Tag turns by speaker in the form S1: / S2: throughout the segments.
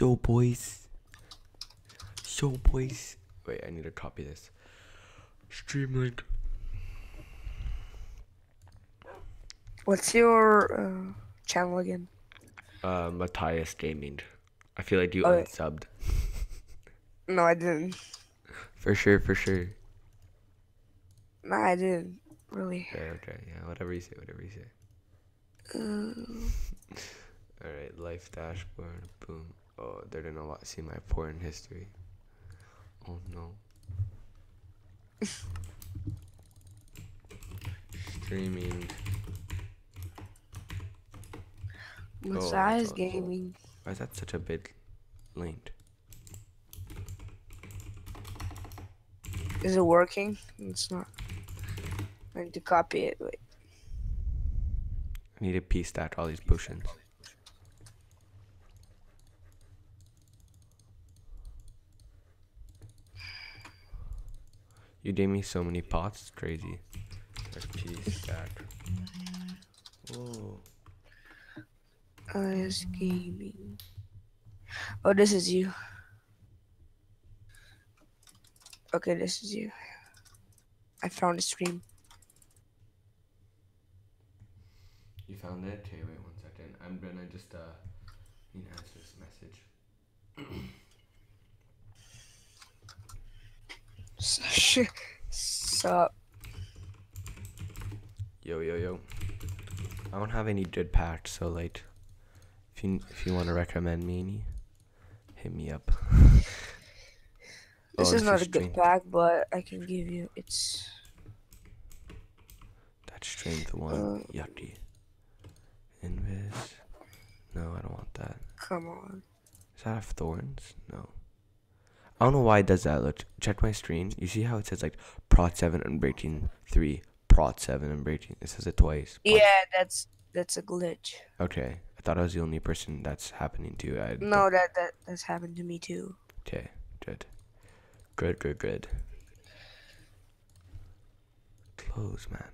S1: Yo, boys. Yo, boys. Wait, I need to copy this. Streamlink.
S2: What's your uh, channel again?
S1: Uh, Mathias Gaming. I feel like you
S2: Okay.
S1: unsubbed.
S2: No, I didn't.
S1: For sure, for sure.
S2: No, I didn't. Really.
S1: Okay, okay, yeah, whatever you say, whatever you say.
S2: Uh,
S1: Alright, life dashboard, boom. Oh, they're gonna wa- see my porn history. Oh no. Streaming.
S2: Mathias
S1: oh.
S2: Gaming.
S1: Why is that such a big link?
S2: Is it working? It's not. I need to copy it. Wait.
S1: I need to piece stack all these potions. You gave me so many pots, it's crazy. Piece stack. Whoa.
S2: Mathias Gaming. Oh, this is you. Okay, this is you. I found a stream.
S1: You found it? Okay, wait one second. I'm gonna just uh to answer this message.
S2: Sup?
S1: Yo yo yo. I don't have any good packs, so like if you if you wanna recommend me any, hit me up.
S2: This
S1: Oh,
S2: is not a good pack, but I can give you. It's
S1: That strength one,
S2: Uh,
S1: yucky. Invis. No, I don't want that.
S2: come on.
S1: Does that have thorns? No. I don't know why it does that. Look, check my screen. You see how it says like prot seven and breaking three, prot seven and breaking. It says it twice. Prot-
S2: Yeah, that's that's a glitch.
S1: Okay. I thought I was the only person that's happening to. I
S2: No, that that that's happened to me too.
S1: Okay. Good. Good. Good. Good. Close, man.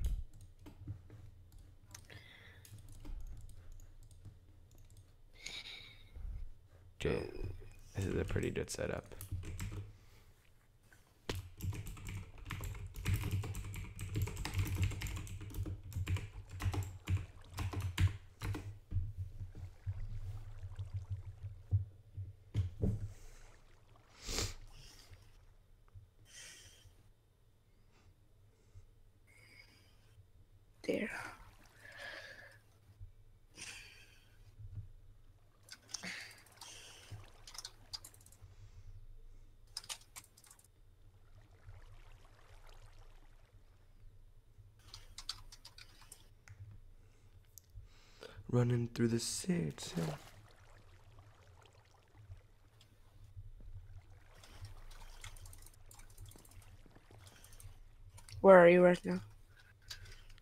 S1: Okay. This is a pretty good setup.
S2: There.
S1: Running through the city.
S2: Where are you right now?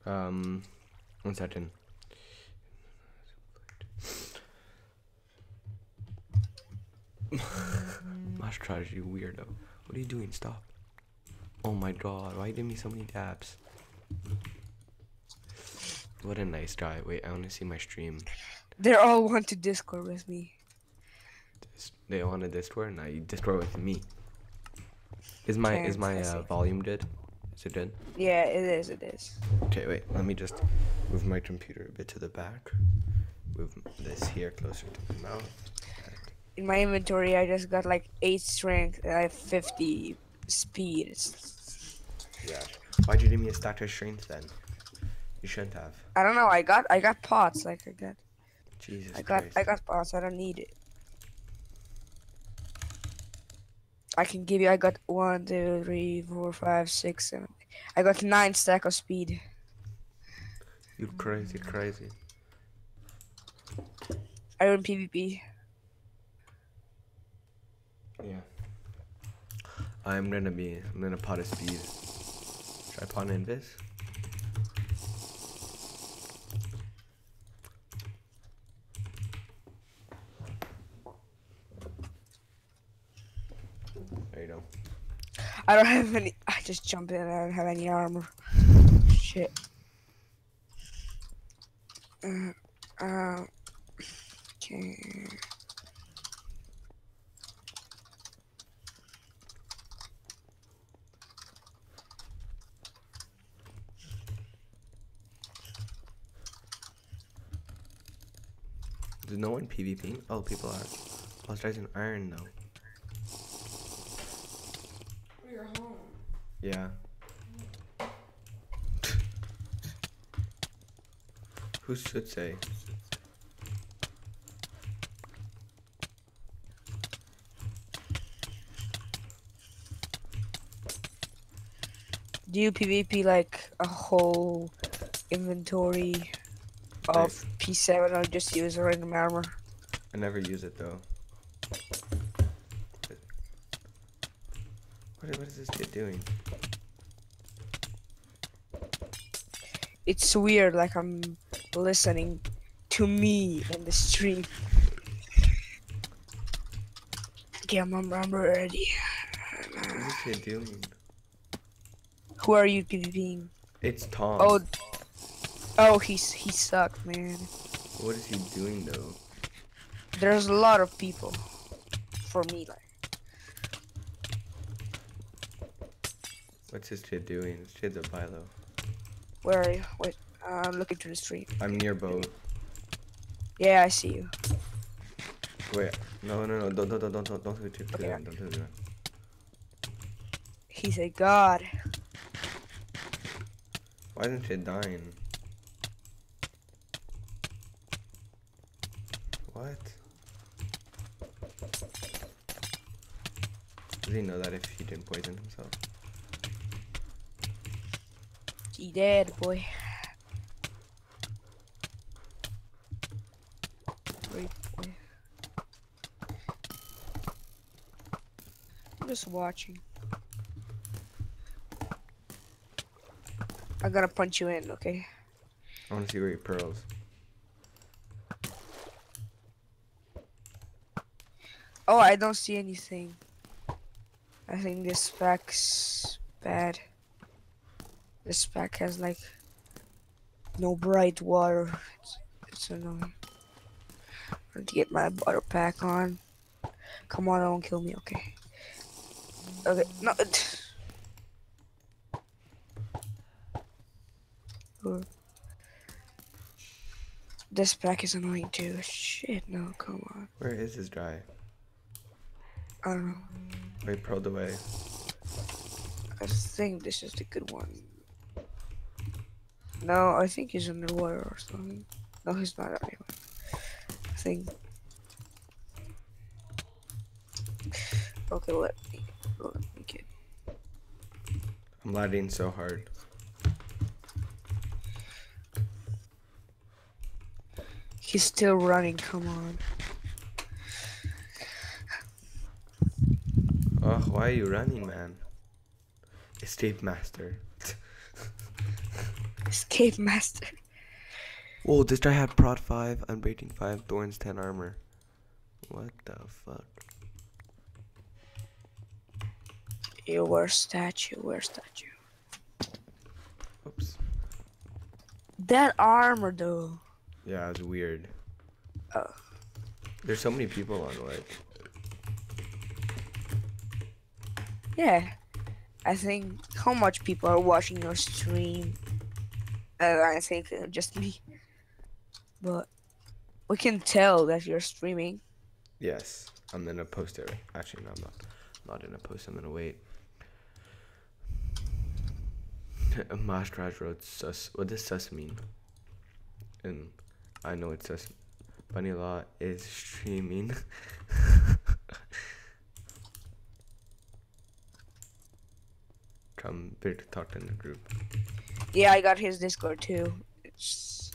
S1: Um, one second. Mash trash, you weirdo. What are you doing? Stop. Oh my god, why you give me so many dabs? What a nice guy. Wait, I want to see my stream.
S2: They all want to Discord with me.
S1: They want to Discord? Now you Discord with me. Is my is my uh, volume good? Is it good?
S2: Yeah, it is. It is.
S1: Okay, wait. Let me just move my computer a bit to the back. Move this here closer to the mouth.
S2: In my inventory, I just got like eight strength and I have fifty speed.
S1: Yeah. Why'd you give me a stack of strength then? You shouldn't have.
S2: I don't know. I got I got pots. Like I got
S1: Jesus
S2: I got
S1: Christ.
S2: I got pots. I don't need it. I can give you. I got one, two, three, four, five, six, seven. I got nine stack of speed.
S1: You're crazy, crazy.
S2: I run PvP.
S1: Yeah. I'm gonna be. I'm gonna pot a speed. Should I pot an invis?
S2: I don't have any. I just jump in. I don't have any armor. Shit. Uh, uh okay.
S1: There's no one PvPing? Oh, people are. I was trying iron though. Yeah. Who should say?
S2: Do you PvP like a whole inventory of P7 or just use a random armor?
S1: I never use it though. What, what is this kid doing?
S2: It's weird, like I'm listening to me in the stream. Okay, I'm, I'm ready.
S1: What is kid doing?
S2: Who are you PvPing?
S1: It's Tom.
S2: Oh, oh, he's he sucked, man.
S1: What is he doing though?
S2: There's a lot of people. For me, like.
S1: What's this kid doing? This kid's a Bilo.
S2: Where are you? Wait, uh, I'm looking to the street.
S1: I'm near boat.
S2: Yeah, I see you.
S1: Wait, no, no, no, don't, don't, don't, don't, don't, don't do it. Don't do it.
S2: He's a god.
S1: Why isn't she dying? What? Does he know that if he didn't poison himself?
S2: He dead, boy. Wait. I'm just watching. I'm gonna punch you in, okay?
S1: I want to see where your pearls.
S2: Oh, I don't see anything. I think this pack's bad. This pack has like no bright water. It's, it's annoying. I need to get my butter pack on. Come on, don't kill me, okay? Okay, no. This pack is annoying too. Shit, no, come on.
S1: Where is this dry?
S2: I don't know.
S1: Wait, pearled away.
S2: I think this is the good one. No, I think he's underwater or something. No, he's not anyway. I think. Okay, let me let me get.
S1: I'm lagging so hard.
S2: He's still running. Come on.
S1: Oh, why are you running, man? Escape master.
S2: Escape master.
S1: Whoa, this guy had prot 5, unbreaking 5, thorns 10 armor. What the fuck?
S2: You were statue. Where statue?
S1: Oops.
S2: That armor though.
S1: Yeah, it's weird.
S2: Oh.
S1: There's so many people on like.
S2: Yeah. I think how much people are watching your stream. Uh, I think just me. But we can tell that you're streaming.
S1: Yes, I'm gonna post it. Actually, no, I'm not. I'm not gonna post. I'm gonna wait. Mash Garage Road sus. What does sus mean? And I know it's sus. Bunny Law is streaming. Come here to talk in the group.
S2: Yeah, I got his Discord too. It's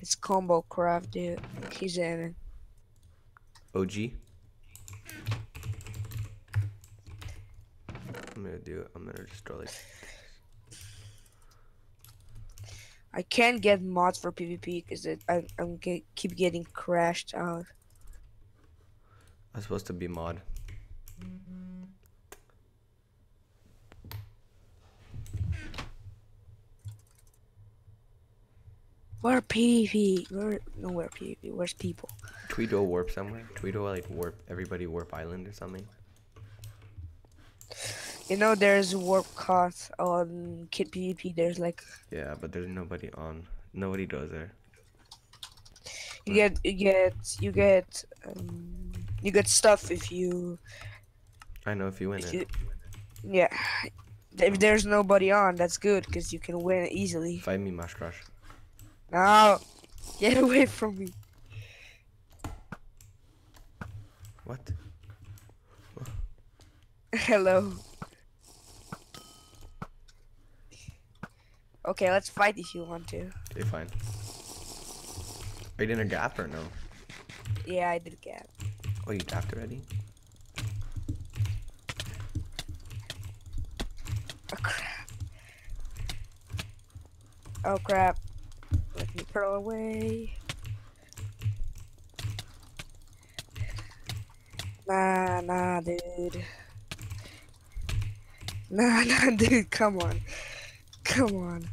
S2: it's combo craft, dude. He's in it.
S1: OG. I'm gonna do it. I'm gonna just go like.
S2: I can't get mods for PvP because I I'm get, keep getting crashed out.
S1: I'm supposed to be mod.
S2: Where PvP? Where nowhere PvP? Where's people?
S1: Tweedo warp somewhere. Tweedo like warp everybody warp island or something.
S2: You know, there's warp cost on Kid PvP. There's like
S1: Yeah, but there's nobody on. Nobody goes there.
S2: You get you get you get um, you get stuff if you
S1: I know if you win
S2: if
S1: it.
S2: you yeah. If there's nobody on, that's good because you can win easily.
S1: Find me, Mash Crush.
S2: Now, get away from me.
S1: What?
S2: Hello. Okay, let's fight if you want to.
S1: Okay, fine. Are you in a gap or no?
S2: Yeah, I did get.
S1: Oh, you gapped already?
S2: Oh crap. Oh crap. Let me pearl away. Nah, nah, dude. Nah, nah, dude, come on. Come on.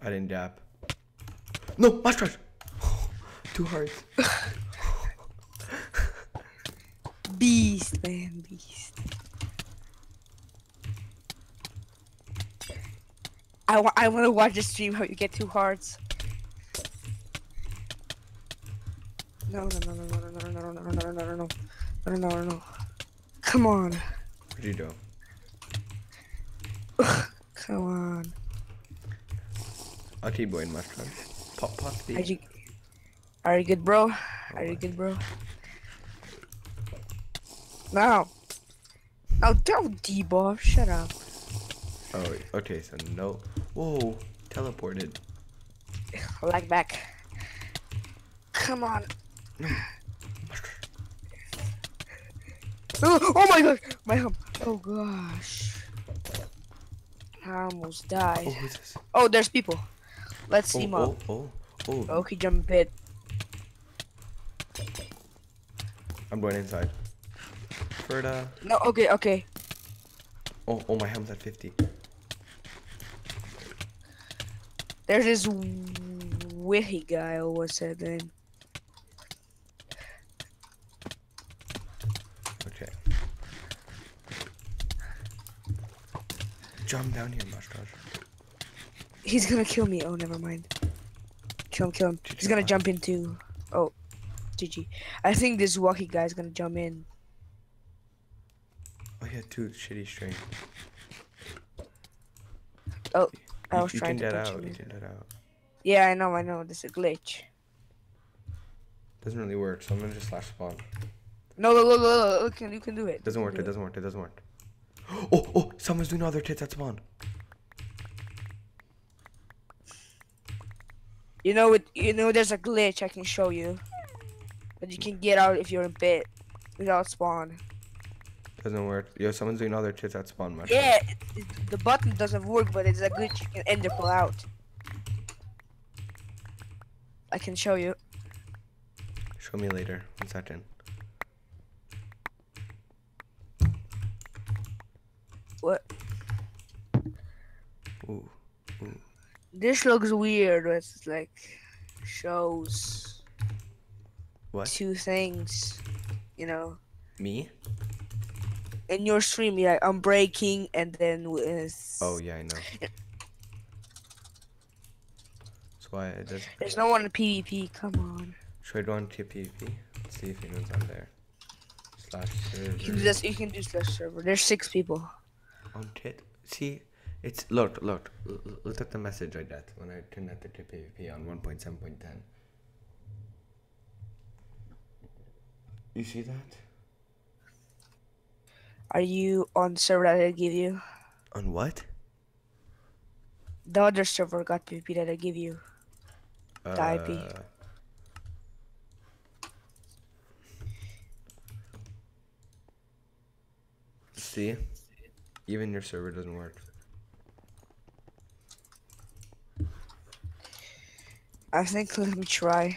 S1: I didn't dap. No, Mash Crush! Two hearts.
S2: Beast, man, beast. I, wa- I want to watch the stream how you get two hearts. No, no, no, no, no, no, no, no, no, no, no, no, no, no, no, no, no, no. Come on,
S1: What'd you do?
S2: come on.
S1: I'll keep going, Mash Crush. Pop, pop,
S2: Are
S1: the.
S2: you, are you good, bro? Are you good, bro? No. No, don't debuff. Shut up.
S1: Oh, okay, so no. Whoa, teleported.
S2: Lag back. Come on. Oh, oh my god! My hump. Oh gosh. I almost
S1: Oh,
S2: died.
S1: this?
S2: Oh, there's people. Let's
S1: Oh,
S2: team
S1: oh, oh, oh.
S2: Okay, jump pit.
S1: I'm going inside. Ferda.
S2: No, okay, okay.
S1: Oh, oh, my helm's at 50.
S2: There's this witty guy, or what's that name?
S1: Okay. Jump down here, Crush.
S2: He's gonna kill me. Oh, never mind. Kill him, kill him. He's gonna jump into. Oh, GG. I think this walkie guy's gonna jump in.
S1: Oh, yeah, two shitty string.
S2: Oh, I
S1: You-
S2: was
S1: you
S2: trying to
S1: get
S2: punch
S1: out. You can get out.
S2: Yeah, I know, I know. This is a glitch.
S1: Doesn't really work, so I'm gonna just slash spawn.
S2: No, look, look, look, look, look, you can do it.
S1: Doesn't work,
S2: can
S1: it
S2: do
S1: doesn't work, it doesn't work. Oh, oh, someone's doing other tits at spawn.
S2: You know, it. You know, there's a glitch I can show you, but you can get out if you're in pit without spawn.
S1: Doesn't work. Yo, someone's doing other tits at spawn.
S2: Yeah, it, it- the button doesn't work, but it's a glitch you can ender pull out. I can show you.
S1: Show me later. One second.
S2: What?
S1: Ooh.
S2: This looks weird. It's like shows
S1: What?
S2: two things. You know,
S1: Me?
S2: In your stream, yeah, I'm breaking, and then with.
S1: Uh, oh, yeah, I know. That's why it does.
S2: There's no one in PvP. Come on.
S1: Should I go on to PvP? Let's see if anyone's on there. Slash server.
S2: You can do this. You can do slash server. There's six people.
S1: On tit. See, it's look, look, look at the message I got when I turned connected to PvP on 1.7.10. You see that?
S2: Are you on server that I give you?
S1: On what?
S2: The other server got PvP that I give you. The IP.
S1: Uh, See? Even your server doesn't work.
S2: I think let me try.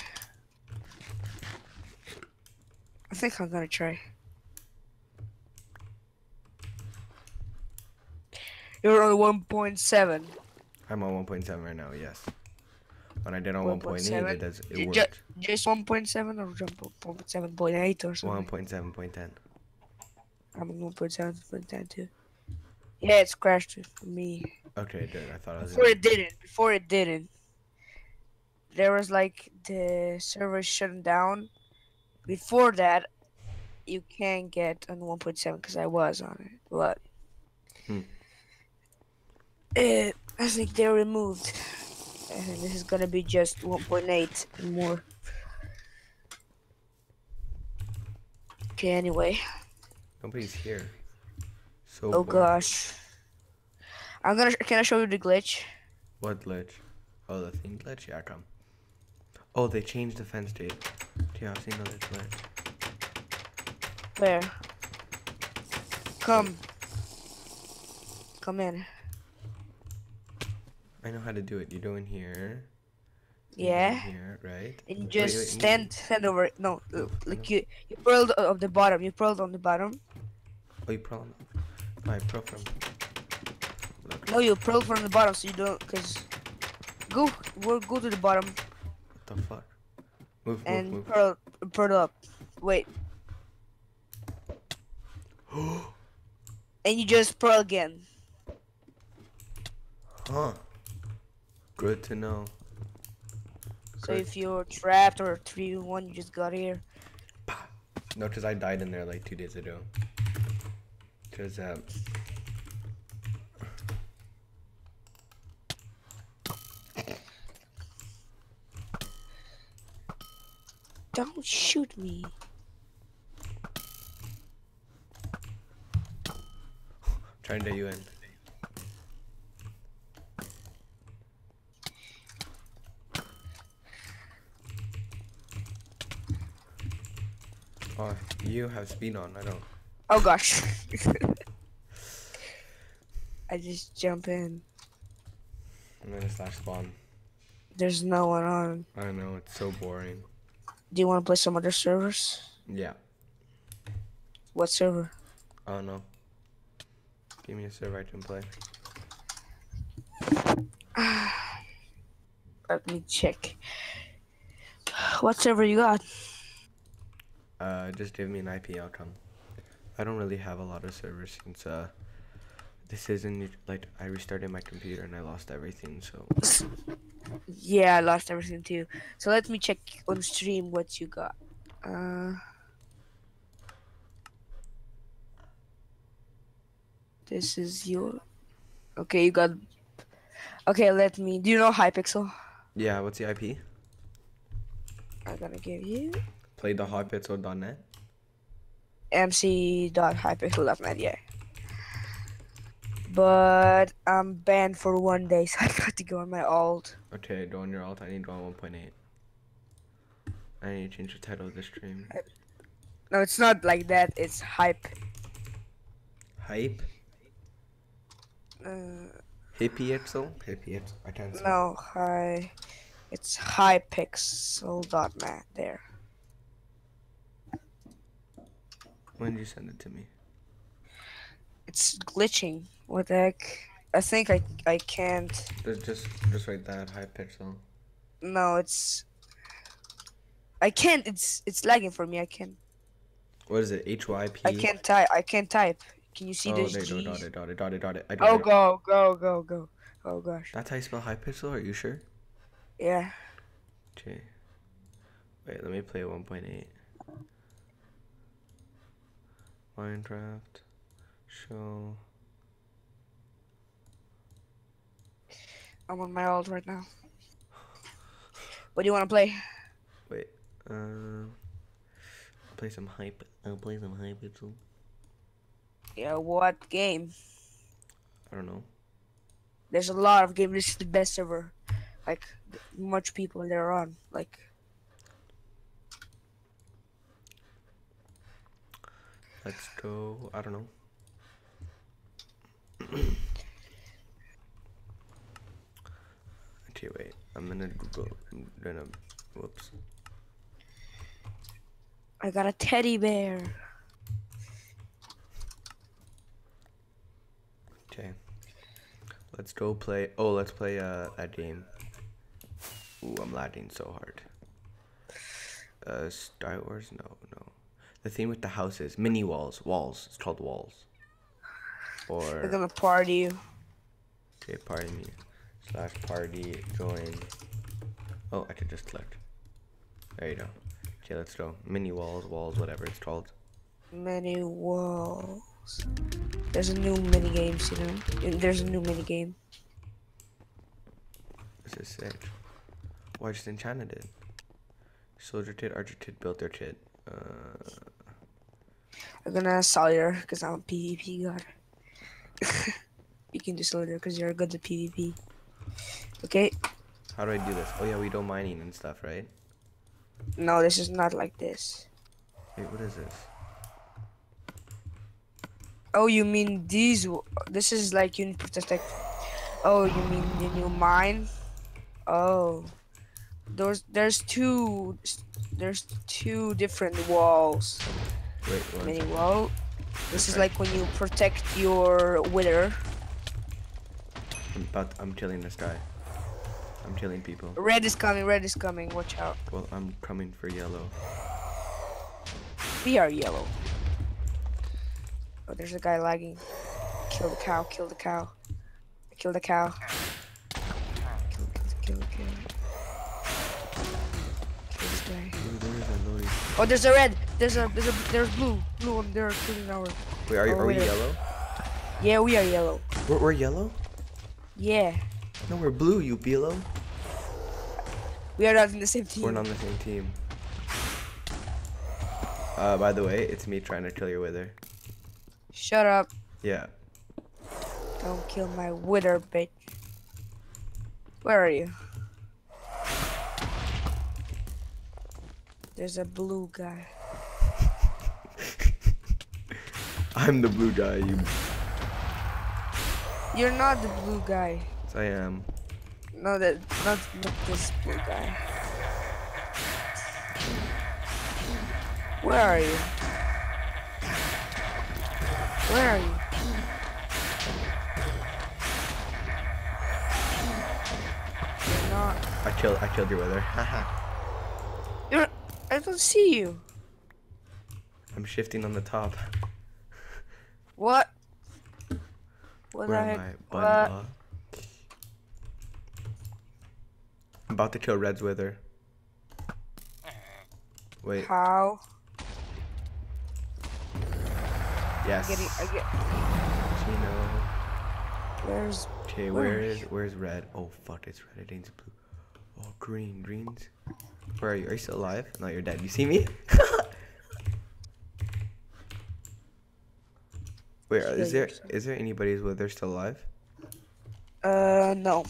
S2: I think I'm gonna try. You're on 1.7.
S1: I'm on 1.7 right now, yes. When I did on 1.8,
S2: 1.7.
S1: it does it
S2: Ju-
S1: worked.
S2: Just 1.7 or jump 1.7.8 or something.
S1: 1.7.10.
S2: I'm on 1.7.10 too. Yeah, it's crashed for me.
S1: Okay. I thought I was.
S2: Before
S1: gonna-
S2: it didn't. Before it didn't. There was like the server shutting down. Before that, you can get on 1.7 because I was on it. But
S1: Hmm.
S2: Uh, I think they're removed. And this is gonna be just 1.8 and more. Okay, anyway.
S1: Nobody's here. So.
S2: Oh
S1: boring.
S2: gosh. I'm gonna. Can I show you the glitch?
S1: What glitch? Oh, the thing glitch? Yeah, come. Oh, they changed the fence date. Yeah, I've seen another glitch.
S2: Where? Come. Come in.
S1: I know how to do it. You go in here. you go in
S2: Yeah.
S1: Here, right?
S2: And you
S1: Wait,
S2: just
S1: wait, you-
S2: stand stand over it. No, uh, like you you pearled of the bottom. You pearled on the bottom.
S1: Oh, you pro. No, I pro from. Look,
S2: No, you pearled from the bottom, so you don't. Cause go we'll go to the bottom
S1: what the fuck? Move, move,
S2: and
S1: move.
S2: pearl pearl up. Wait, and you just pearl again.
S1: huh. Good to know.
S2: So
S1: Good.
S2: if you're trapped or three one, you just got here.
S1: No, because I died in there like two days ago. Because, um.
S2: Don't shoot me.
S1: Trying to get you in. Oh, you have speed on. I don't.
S2: Oh gosh. I just jump in.
S1: I'm gonna slash spawn.
S2: There's no one on.
S1: I know it's so boring.
S2: Do you want to play some other servers?
S1: Yeah.
S2: What server?
S1: I don't know. Give me a server I can play.
S2: Let me check. What server you got?
S1: Uh, just give me an IP outcome. I don't really have a lot of servers since uh, this isn't like I restarted my computer and I lost everything. So
S2: Yeah, I lost everything too. So let me check on stream what you got. Uh, this is your. Okay, you got. Okay, let me. Do you know Hypixel?
S1: yeah, what's the IP?
S2: I'm gonna give you
S1: Play the hotpixel.net.
S2: mc.hypixel.net. Yeah. But I'm banned for one day, so I got to go on my alt.
S1: Okay, go on your alt. I need to go on 1.8. I need to change the title of the stream.
S2: No, it's not like that. It's hype.
S1: Hype.
S2: Uh,
S1: Hippie-XL? Hippie I can't say.
S2: No, hi. It's hypixel.net there.
S1: When did you send it to me?
S2: It's glitching. What the heck? I think I I can't.
S1: Just, just, write that Hypixel.
S2: No, it's. I can't. It's it's lagging for me. I can't.
S1: What is it? HYP?
S2: I can't type. I can't type. Can you see
S1: Oh,
S2: this?
S1: go. Got it, got it, got it, got it. I
S2: Oh,
S1: it.
S2: go go go go. Oh gosh.
S1: That's how you spell Hypixel? Are you sure?
S2: Yeah.
S1: Okay. Wait, let me play 1.8. Minecraft. Show.
S2: I'm on my alt right now. What do you want to play?
S1: Wait. Um. play some hype. I'll play some Hypixel.
S2: Yeah. What game?
S1: I don't know.
S2: There's a lot of games. This is the best server. Like much people they're on. Like
S1: Let's go. I don't know. okay, wait. I'm gonna Google. I'm gonna. Whoops.
S2: I got a teddy bear.
S1: Okay. Let's go play. Oh, let's play uh, a game. Ooh, I'm lagging so hard. Uh, Star Wars? No, no. The thing with the houses, mini walls, walls. It's called walls. Or We're
S2: gonna party.
S1: Okay, party me. Slash party join. Oh, I could just click. There you go. Okay, let's go. Mini walls, walls, whatever it's called.
S2: Mini walls. There's a new mini game, you know. There's a new mini game.
S1: This is sick. Why just enchanted it? Soldier tit, archer tit, built their tit. Uh,
S2: I'm gonna soldier because I'm a PvP god. you can do soldier because you're good at PvP. Okay.
S1: how do I do this? Oh yeah, we do mining and stuff, right?
S2: No, this is not like this.
S1: Wait, what is this?
S2: Oh, you mean these? This is like you need to protect. Oh, you mean the new mine? Oh, there's there's two there's two different walls.
S1: Wait, what?
S2: Mini wall. This is like when you protect your wither.
S1: I'm. I'm killing this guy. I'm killing people.
S2: Red is coming. Red is coming. Watch out.
S1: Well, I'm coming for yellow.
S2: We are yellow. Oh, there's a guy lagging. Kill the cow. Kill the cow. Kill the cow. Oh, there's a red. There's a there's a there's blue. Blue one there killing our.
S1: Wait, are, you, are we yellow?
S2: Yeah, we are yellow.
S1: We're, we're yellow?
S2: Yeah,
S1: No, we're blue, you below.
S2: we are not in the same team.
S1: We're not on the same team. Uh, by the way, it's me trying to kill your wither.
S2: Shut up.
S1: Yeah.
S2: Don't kill my wither, bitch. Where are you? There's a blue guy.
S1: I'm the blue guy, you.
S2: You're not the blue guy.
S1: Yes, I am.
S2: No, that not, not this blue guy. Where are you? Where are you? You're not.
S1: I killed. I killed your wither. Haha.
S2: I don't see you.
S1: I'm shifting on the top.
S2: What? What
S1: Where am? I? Button I'm about to kill Red's wither. Wait.
S2: How?
S1: Yes.
S2: Getting, I get,
S1: Chino.
S2: Where's
S1: Okay,
S2: where,
S1: where is where's red? Oh fuck, it's red. It ain't blue. Oh green, greens. Where are you? Are you still alive? No, you're dead. You see me? Wait, is there is there anybody's wither still alive?
S2: uh no.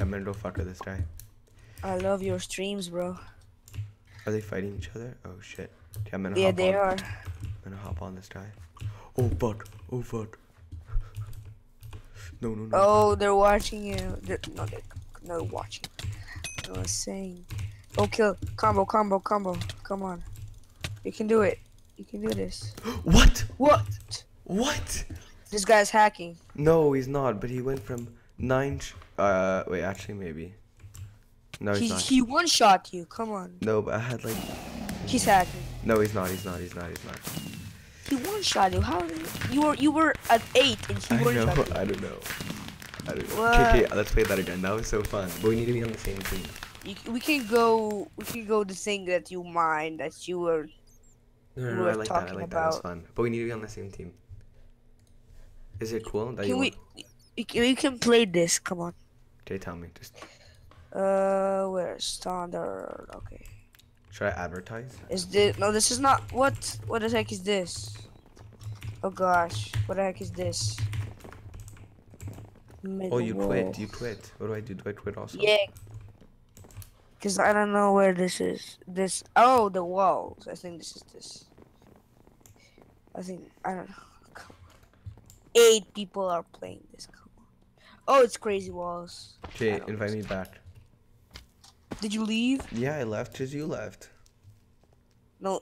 S1: I'm gonna go fuck with this guy.
S2: I love your streams, bro.
S1: Are they fighting each other? Oh shit. Okay, I'm gonna
S2: Yeah,
S1: hop
S2: they
S1: on.
S2: are.
S1: I'm gonna hop on this guy. Oh fuck. Oh fuck. No no no.
S2: Oh, they're watching you. They're, no, they're not watching. I was saying. Oh, kill. Combo, combo, combo. Come on. You can do it. You can do this.
S1: What?
S2: What?
S1: What?
S2: This guy's hacking.
S1: No, he's not. But he went from nine. Uh, wait, actually, maybe. No, he's
S2: He,
S1: not.
S2: he one shot you. Come on.
S1: No, but I had like.
S2: He's hacking.
S1: No, he's not. He's not. He's not. He's not.
S2: He one shot you. How? You were you were at eight and he
S1: I
S2: one
S1: know.
S2: shot you.
S1: I don't know. I don't know. Okay, okay, let's play that again. That was so fun. But we need to be on the same team.
S2: You, we can go. We can go the thing that you mind that you were.
S1: No, no, no. I
S2: were
S1: like that. I like that. That was fun. But we need to be on the same team. Is it cool that you
S2: we?
S1: want-
S2: we can play this. Come on.
S1: Okay, tell me. Just
S2: Uh, where's standard? Okay.
S1: should I advertise?
S2: Is this no? This is not. What? What the heck is this? Oh gosh, what the heck is this?
S1: Oh, you
S2: Middle
S1: quit. You quit. What do I do? Do I quit also?
S2: Yeah. Cause I don't know where this is. This. Oh, the walls. I think this is this. I think I don't know. Eight people are playing this. Oh, it's crazy walls.
S1: Okay, invite me back.
S2: Did you leave?
S1: Yeah, I left because you left.
S2: No,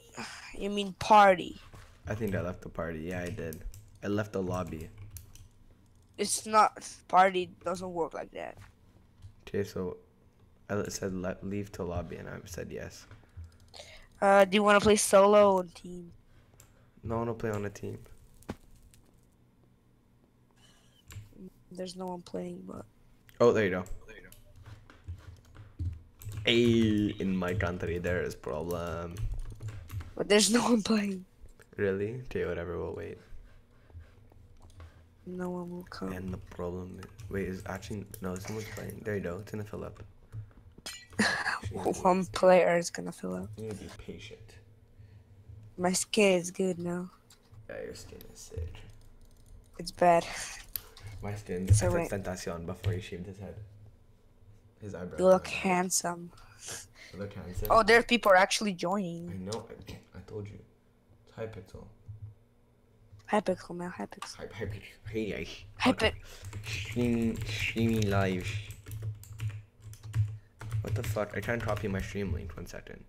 S2: you mean party.
S1: I think I left the party. Yeah, I did. I left the lobby.
S2: it's not party doesn't work like that.
S1: Okay, so I said leave to lobby, and I said yes.
S2: Uh, do you want to play solo or team?
S1: No one will play on a team.
S2: There's no one playing, but
S1: Oh, there you go. Hey, in my country there is problem.
S2: but there's no one playing.
S1: Really? Okay, whatever. We'll wait.
S2: No one will come.
S1: And the problem. Is, wait, is actually no? Someone's playing. There you go. It's gonna fill up.
S2: one player is gonna fill up.
S1: You need to be patient.
S2: My skin is good now.
S1: Yeah, your skin is sick.
S2: It's bad.
S1: My skin. is So
S2: wait.
S1: Tentacion before he shaved his head. His eyebrows.
S2: You look handsome.
S1: You look handsome.
S2: Oh, there are people actually joining.
S1: I know. I, I told you. It's Hypixel.
S2: Hypixel, man, Hypixel.
S1: Hype, hype, hey, hey.
S2: Hype
S1: Streaming, streaming live. What the fuck? I can't copy my stream link. One second.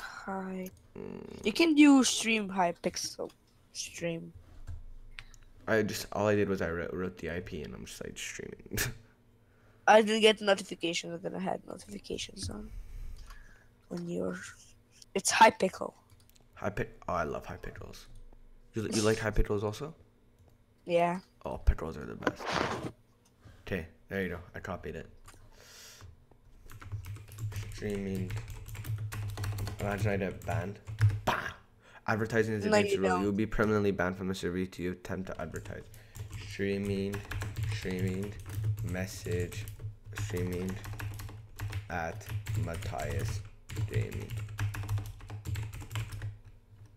S2: Hi.
S1: Mm,
S2: You can do stream Hypixel. Stream.
S1: I just all I did was I wrote, wrote the IP and I'm just like streaming.
S2: I didn't get notifications, but then I had notifications on. When you're. It's Hypixel.
S1: Hype. Oh, I love Hypixels. You you like Hypixels also?
S2: Yeah.
S1: Oh, Pixels are the best. Okay, there you go. I copied it. Streaming. Imagine I get banned. Bah! Advertising is against the rule. You'll be permanently banned from the server if you attempt to advertise. Streaming, streaming, message, streaming at Mathias Gaming.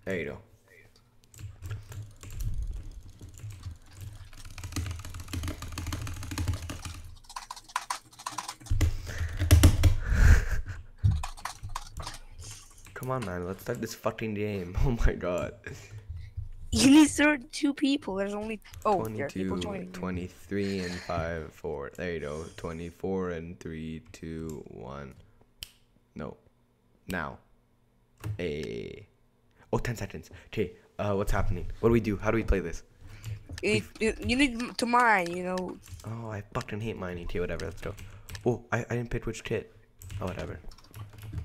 S1: There you go. Come on, man. Let's start this fucking game. Oh my god.
S2: You need 32 people. There's only. Oh, there are people
S1: 22,
S2: joining.
S1: 23, and 5, 4. There you go. 24, and 3, 2, 1. No. Now. A. Oh, 10 seconds. Okay, uh, what's happening? What do we do? How do we play this?
S2: You, you, you need to mine, you know.
S1: Oh, I fucking hate mining. Okay, whatever. Let's go. Oh, I, I didn't pick which kit. Oh, whatever.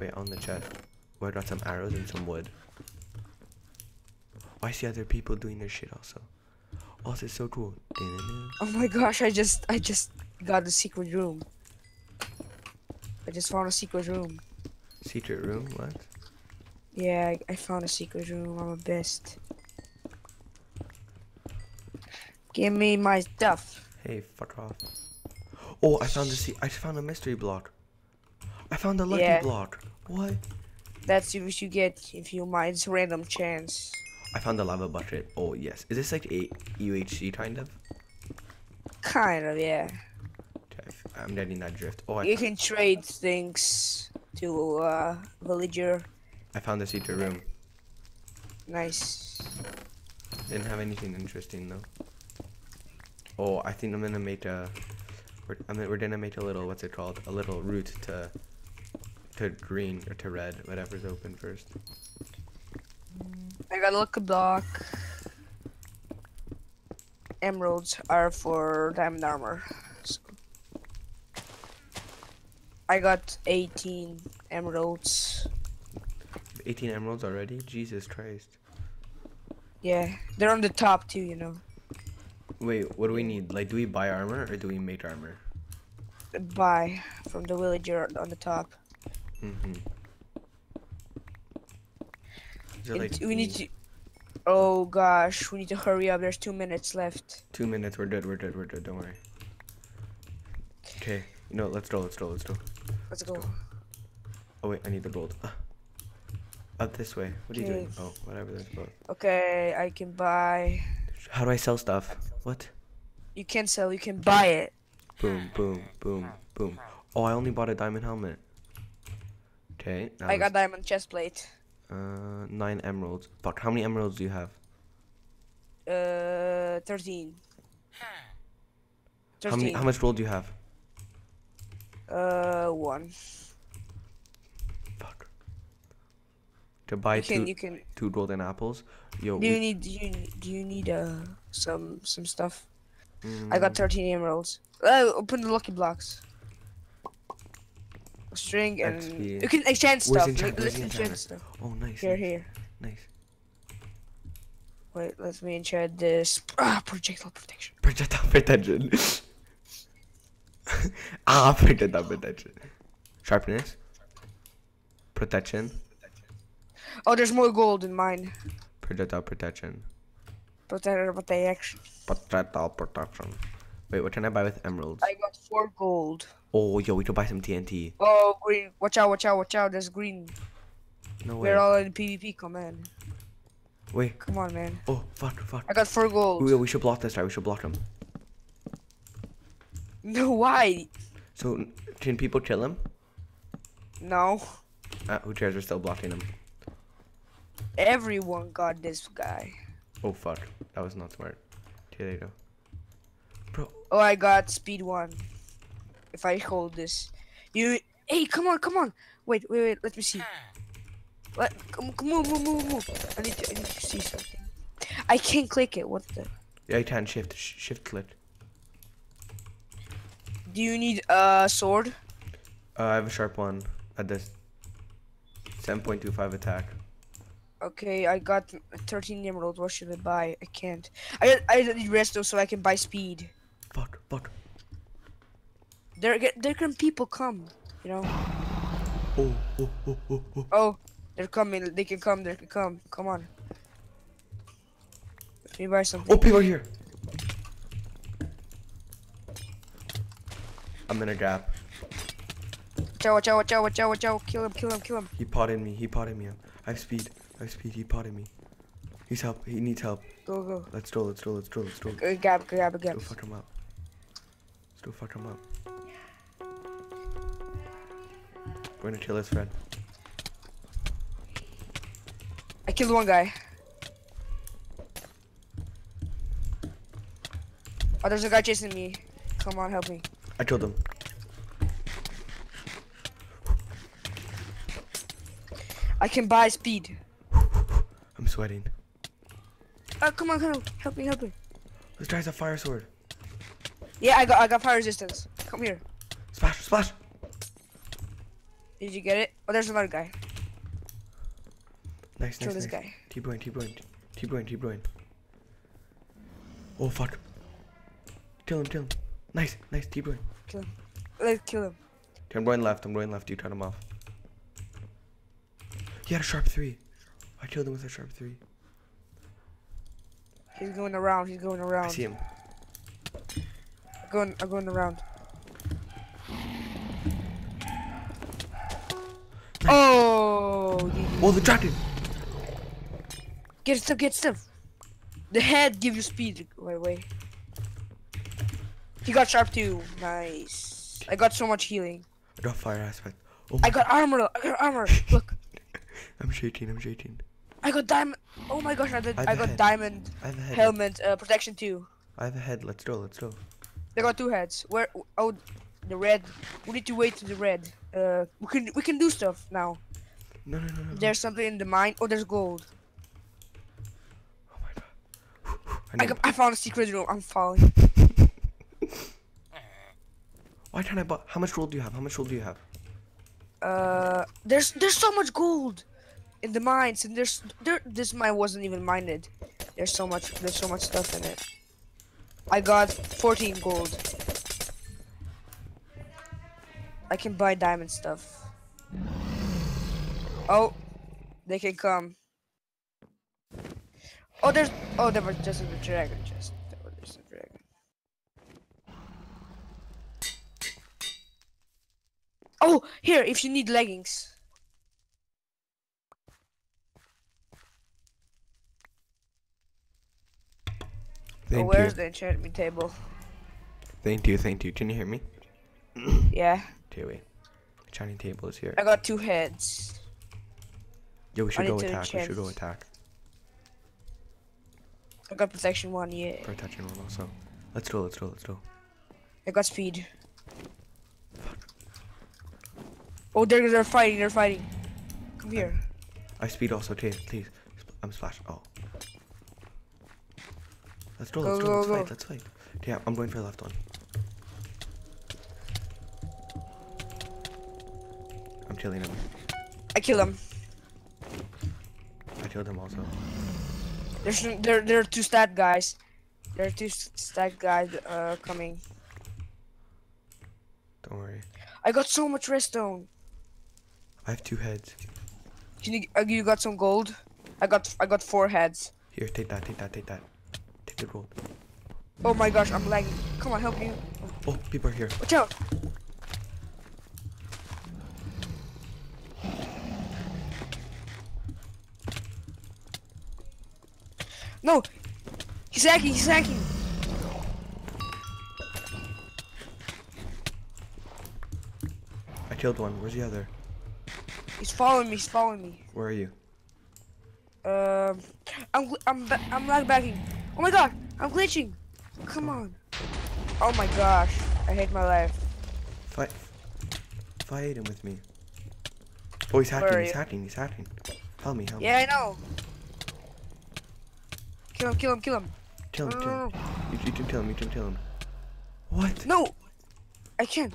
S1: Wait, on the chest. Oh, I got some arrows and some wood. I see other people doing their shit also. Oh, this is so cool.
S2: Oh my gosh, I just I just got the secret room. I just found a secret room.
S1: Secret room? What?
S2: Yeah, I, I found a secret room. I'm a best. Give me my stuff.
S1: Hey, fuck off. Oh, I found the se- I found a mystery block. I found a lucky
S2: Yeah.
S1: block. What?
S2: That's what you get if you mine. It's random chance.
S1: I found the lava bucket. Oh yes. Is this like a UHC kind of?
S2: Kind of, yeah.
S1: I I'm getting that drift. Oh, I,
S2: You can trade things to uh, villager.
S1: I found the secret room.
S2: Nice.
S1: Didn't have anything interesting though. Oh, I think I'm gonna make a. We're, I'm, gonna- we're gonna make a little. What's it called? A little route to. To green or to red, whatever's open first.
S2: I got a lucky block. Emeralds are for diamond armor. So- I got 18 emeralds.
S1: 18 emeralds already? Jesus Christ.
S2: Yeah, they're on the top too, you know.
S1: Wait, what do we need? Like, do we buy armor or do we make armor?
S2: Buy from the villager on the top.
S1: Mm-hmm. Like,
S2: we need to. Oh gosh, we need to hurry up. There's two minutes left.
S1: Two minutes. We're dead. We're dead. We're dead. Don't worry. Okay. You know, what, let's go. Let's go. Let's go.
S2: Let's go.
S1: Oh wait, I need the gold. Ah. Up this way. What are you doing? Oh, whatever. There's both.
S2: Okay, I can buy.
S1: How do I sell stuff? What?
S2: You can sell. You can buy it.
S1: Boom, boom, boom, boom. Oh, I only bought a diamond helmet. Okay.
S2: I got diamond chest plate.
S1: Uh, nine emeralds. Fuck. How many emeralds do you have?
S2: Uh, 13.
S1: How many? How much gold do you have?
S2: Uh, one.
S1: Fuck. to buy
S2: You can
S1: two
S2: you can.
S1: two golden apples. Yo,
S2: Do you
S1: we-
S2: need do you need- do you need uh some some stuff? I
S1: mm,
S2: got 13 emeralds. Uh, open the lucky blocks. String and
S1: XP.
S2: you can exchange
S1: Where's
S2: stuff. Like, let's
S1: enchanter?
S2: stuff.
S1: Oh, nice.
S2: Here,
S1: nice,
S2: here.
S1: Nice.
S2: Wait, let me enchant this. Ah, projectile protection.
S1: Projectile protection. ah, projectile protection. Sharpness. Protection.
S2: Oh, there's more gold in mine.
S1: Projectile protection.
S2: Protector protection.
S1: Projectile protection. Wait, what can I buy with emeralds?
S2: I got four gold.
S1: Oh, yo, we can buy some TNT.
S2: Oh, green. Watch out, watch out, watch out. There's green.
S1: No way.
S2: We're all in PvP. Come on.
S1: Wait.
S2: Come on, man.
S1: Oh, fuck, fuck.
S2: I got four gold.
S1: We, we should block this guy. We should block him.
S2: No, why?
S1: So, can people kill him?
S2: No.
S1: Uh, who cares? We're still blocking him.
S2: Everyone got this guy.
S1: Oh, fuck. That was not smart. Okay, there you go. Bro,
S2: Oh, I got speed one. If I hold this, you. Hey, come on, come on. Wait, wait, wait. Let me see. Let come, come move, move, move, move. I need to, I need to see something. I can't click it. What the?
S1: yeah, you can shift. Shift click.
S2: Do you need a sword?
S1: Uh, I have a sharp one at this 7.25 attack.
S2: Okay, I got 13 emeralds. What should I buy? I can't. I I need resto so I can buy speed.
S1: Fuck, fuck.
S2: There, get- there can people come. You know.
S1: Oh, oh, oh, oh, oh.
S2: Oh, they're coming. They can come. They can come. Come on. Let me buy something.
S1: Oh, people are here. I'm in a gap.
S2: Watch out! Watch out! Watch out! Watch out! Watch out! Kill him! Kill him! Kill him!
S1: He potted me. He potted me. I have speed. I have speed. He potted me. He's help. He needs help.
S2: Go go.
S1: Let's go. Let's go. Let's go. Let's go.
S2: Go grab grab.
S1: Go fuck him up. Let's go fuck him up. We're gonna kill his friend.
S2: I killed one guy. Oh, there's a guy chasing me. Come on, help me.
S1: I killed him.
S2: I can buy speed.
S1: I'm sweating.
S2: Oh, come on, come on, help me, help me.
S1: This guy's a fire sword.
S2: Yeah, I got I got fire resistance. Come here.
S1: Splash, splash.
S2: Did you get it? Oh, there's another guy.
S1: Nice,
S2: Kill
S1: nice,
S2: this
S1: nice.
S2: guy.
S1: Keep going, keep going, keep going, keep going. Oh fuck. Kill him, kill him. Nice, nice, keep going.
S2: Kill him. Let's kill him.
S1: Okay, I'm going left, I'm going left. You cut him off. He had a sharp three. I killed him with a sharp three.
S2: He's going around. He's going around.
S1: I see him.
S2: Going, I'm going around. Oh,
S1: Oh, the dragon!
S2: get stuff, get stuff. The head give you speed. Wait, wait. He got sharp too. Nice. I got so much healing.
S1: I got fire aspect. Oh
S2: I got armor. I got armor. Look,
S1: I'm shaking, I'm shaking.
S2: I got diamond. Oh my gosh, I did.
S1: I
S2: I got
S1: head.
S2: diamond
S1: I have a head.
S2: helmet uh, protection too.
S1: I have a head. Let's go, let's go.
S2: They got two heads. Where? Oh, the red. We need to wait to the red. Uh, we can we can do stuff now.
S1: No, no, no, no.
S2: There's something in the mine. Oh, there's gold.
S1: Oh my god. I
S2: I, got, I found a secret room. I'm falling.
S1: Why can't I buy? How much gold do you have? How much gold do you have?
S2: Uh, there's there's so much gold in the mines, and there's there this mine wasn't even mined. There's so much there's so much stuff in it. I got 14 gold. I can buy diamond stuff. Oh, they can come. Oh, there's oh there was just a dragon chest. There was just a dragon. Oh, here if you need leggings.
S1: Thank
S2: where's
S1: you.
S2: the enchantment table?
S1: Thank you, thank you. Can you hear me?
S2: Yeah,
S1: Okay, wait. The Chinese table is here.
S2: I got two heads.
S1: Yo, we should
S2: need
S1: go attack. We should go attack.
S2: I got protection one, yeah.
S1: Protection one also. Let's go, let's go, let's go.
S2: I got speed. Oh, they're they're fighting. They're fighting. Come here.
S1: I speed also, Tay, please. I'm splash. Oh. Let's go, let's go,
S2: go,
S1: let's
S2: go.
S1: fight, let's fight. Yeah, I'm going for the left one. I'm killing him.
S2: I kill him.
S1: I killed him also.
S2: There's there there are two stat guys. There are two stat guys uh coming.
S1: Don't worry.
S2: I got so much redstone.
S1: I have two heads.
S2: Can you uh, you got some gold? I got I got four heads.
S1: Here, take that, take that, take that. The gold.
S2: Oh my gosh, I'm lagging. Come on, help me.
S1: Oh, people are here.
S2: Watch out. No! He's hacking, he's hacking!
S1: I killed one. Where's the other?
S2: He's following me, he's following me.
S1: Where are you?
S2: Um, I'm I'm I'm lag backing. Oh my god, I'm glitching. Come on. Oh my gosh, I hate my life.
S1: Fight. Fight him with me. Oh, he's hacking, he's hacking, he's hacking. Help me, help me.
S2: Yeah, I know. Kill him, kill him, kill him.
S1: Kill him, kill him. You, you can kill him, you can kill him. What?
S2: No, I can't.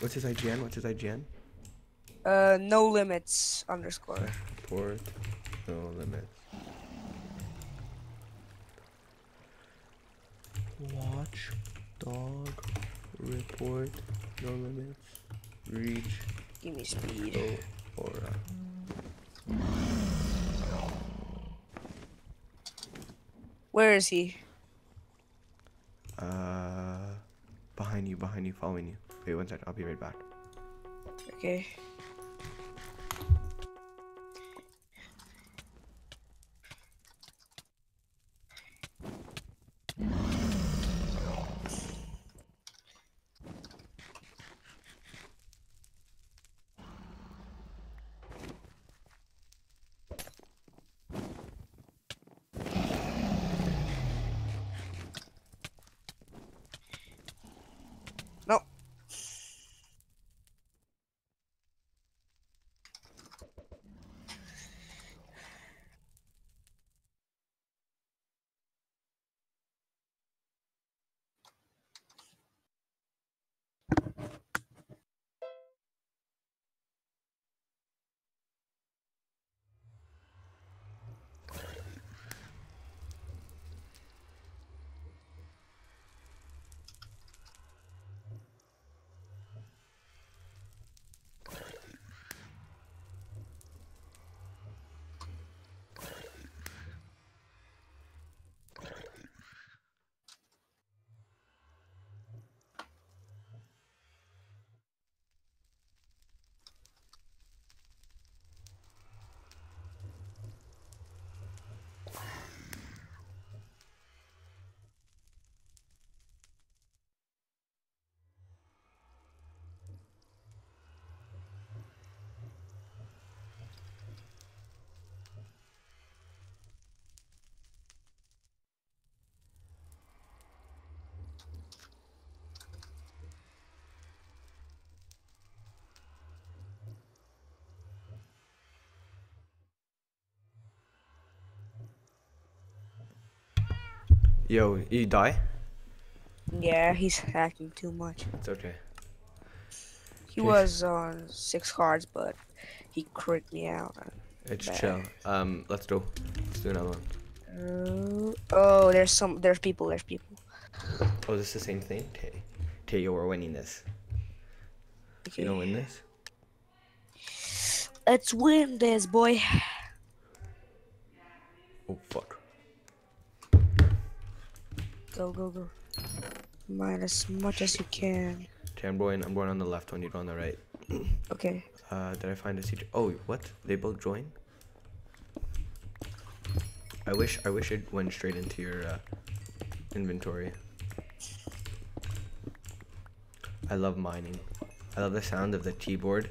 S1: What's his IGN? What's his IGN?
S2: Uh, no limits underscore.
S1: Port, no limits. Watch, dog, report, no limits, reach,
S2: Give me speed.
S1: go, aura.
S2: Where is he?
S1: Uh, behind you, behind you, following you. Wait one second, I'll be right back.
S2: Okay.
S1: Yo, you die?
S2: Yeah, he's hacking too much.
S1: It's okay.
S2: He
S1: Okay.
S2: was on six cards, but he crit me out.
S1: It's chill. Um, let's go. Let's do another one.
S2: Uh, oh, there's some. There's people. There's people.
S1: Oh, this is the same thing? Tay. Tay, yo, we're winning this. You don't win this?
S2: Let's win this, boy. Go, go, go. Mine as much as you can.
S1: Tay, I'm going, I'm going on the left one, you go on the right.
S2: Okay.
S1: Uh, did I find a CJ? Oh, what? They both join? I wish, I wish it went straight into your, uh, inventory. I love mining. I love the sound of the keyboard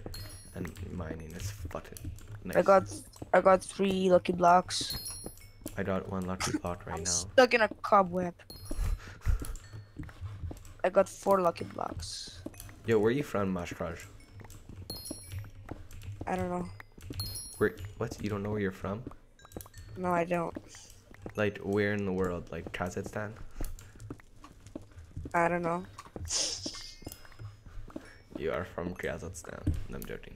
S1: and mining. It's fucking nice.
S2: I got, I got three lucky blocks.
S1: I got one lucky block right
S2: I'm
S1: now.
S2: stuck in a cobweb. I got four lucky blocks.
S1: Yo, where are you from, Mashkraj?
S2: I don't know.
S1: Where? What? You don't know where you're from?
S2: No, I don't.
S1: Like, where in the world? Like Kazakhstan?
S2: I don't know.
S1: You are from Kazakhstan. No, I'm joking.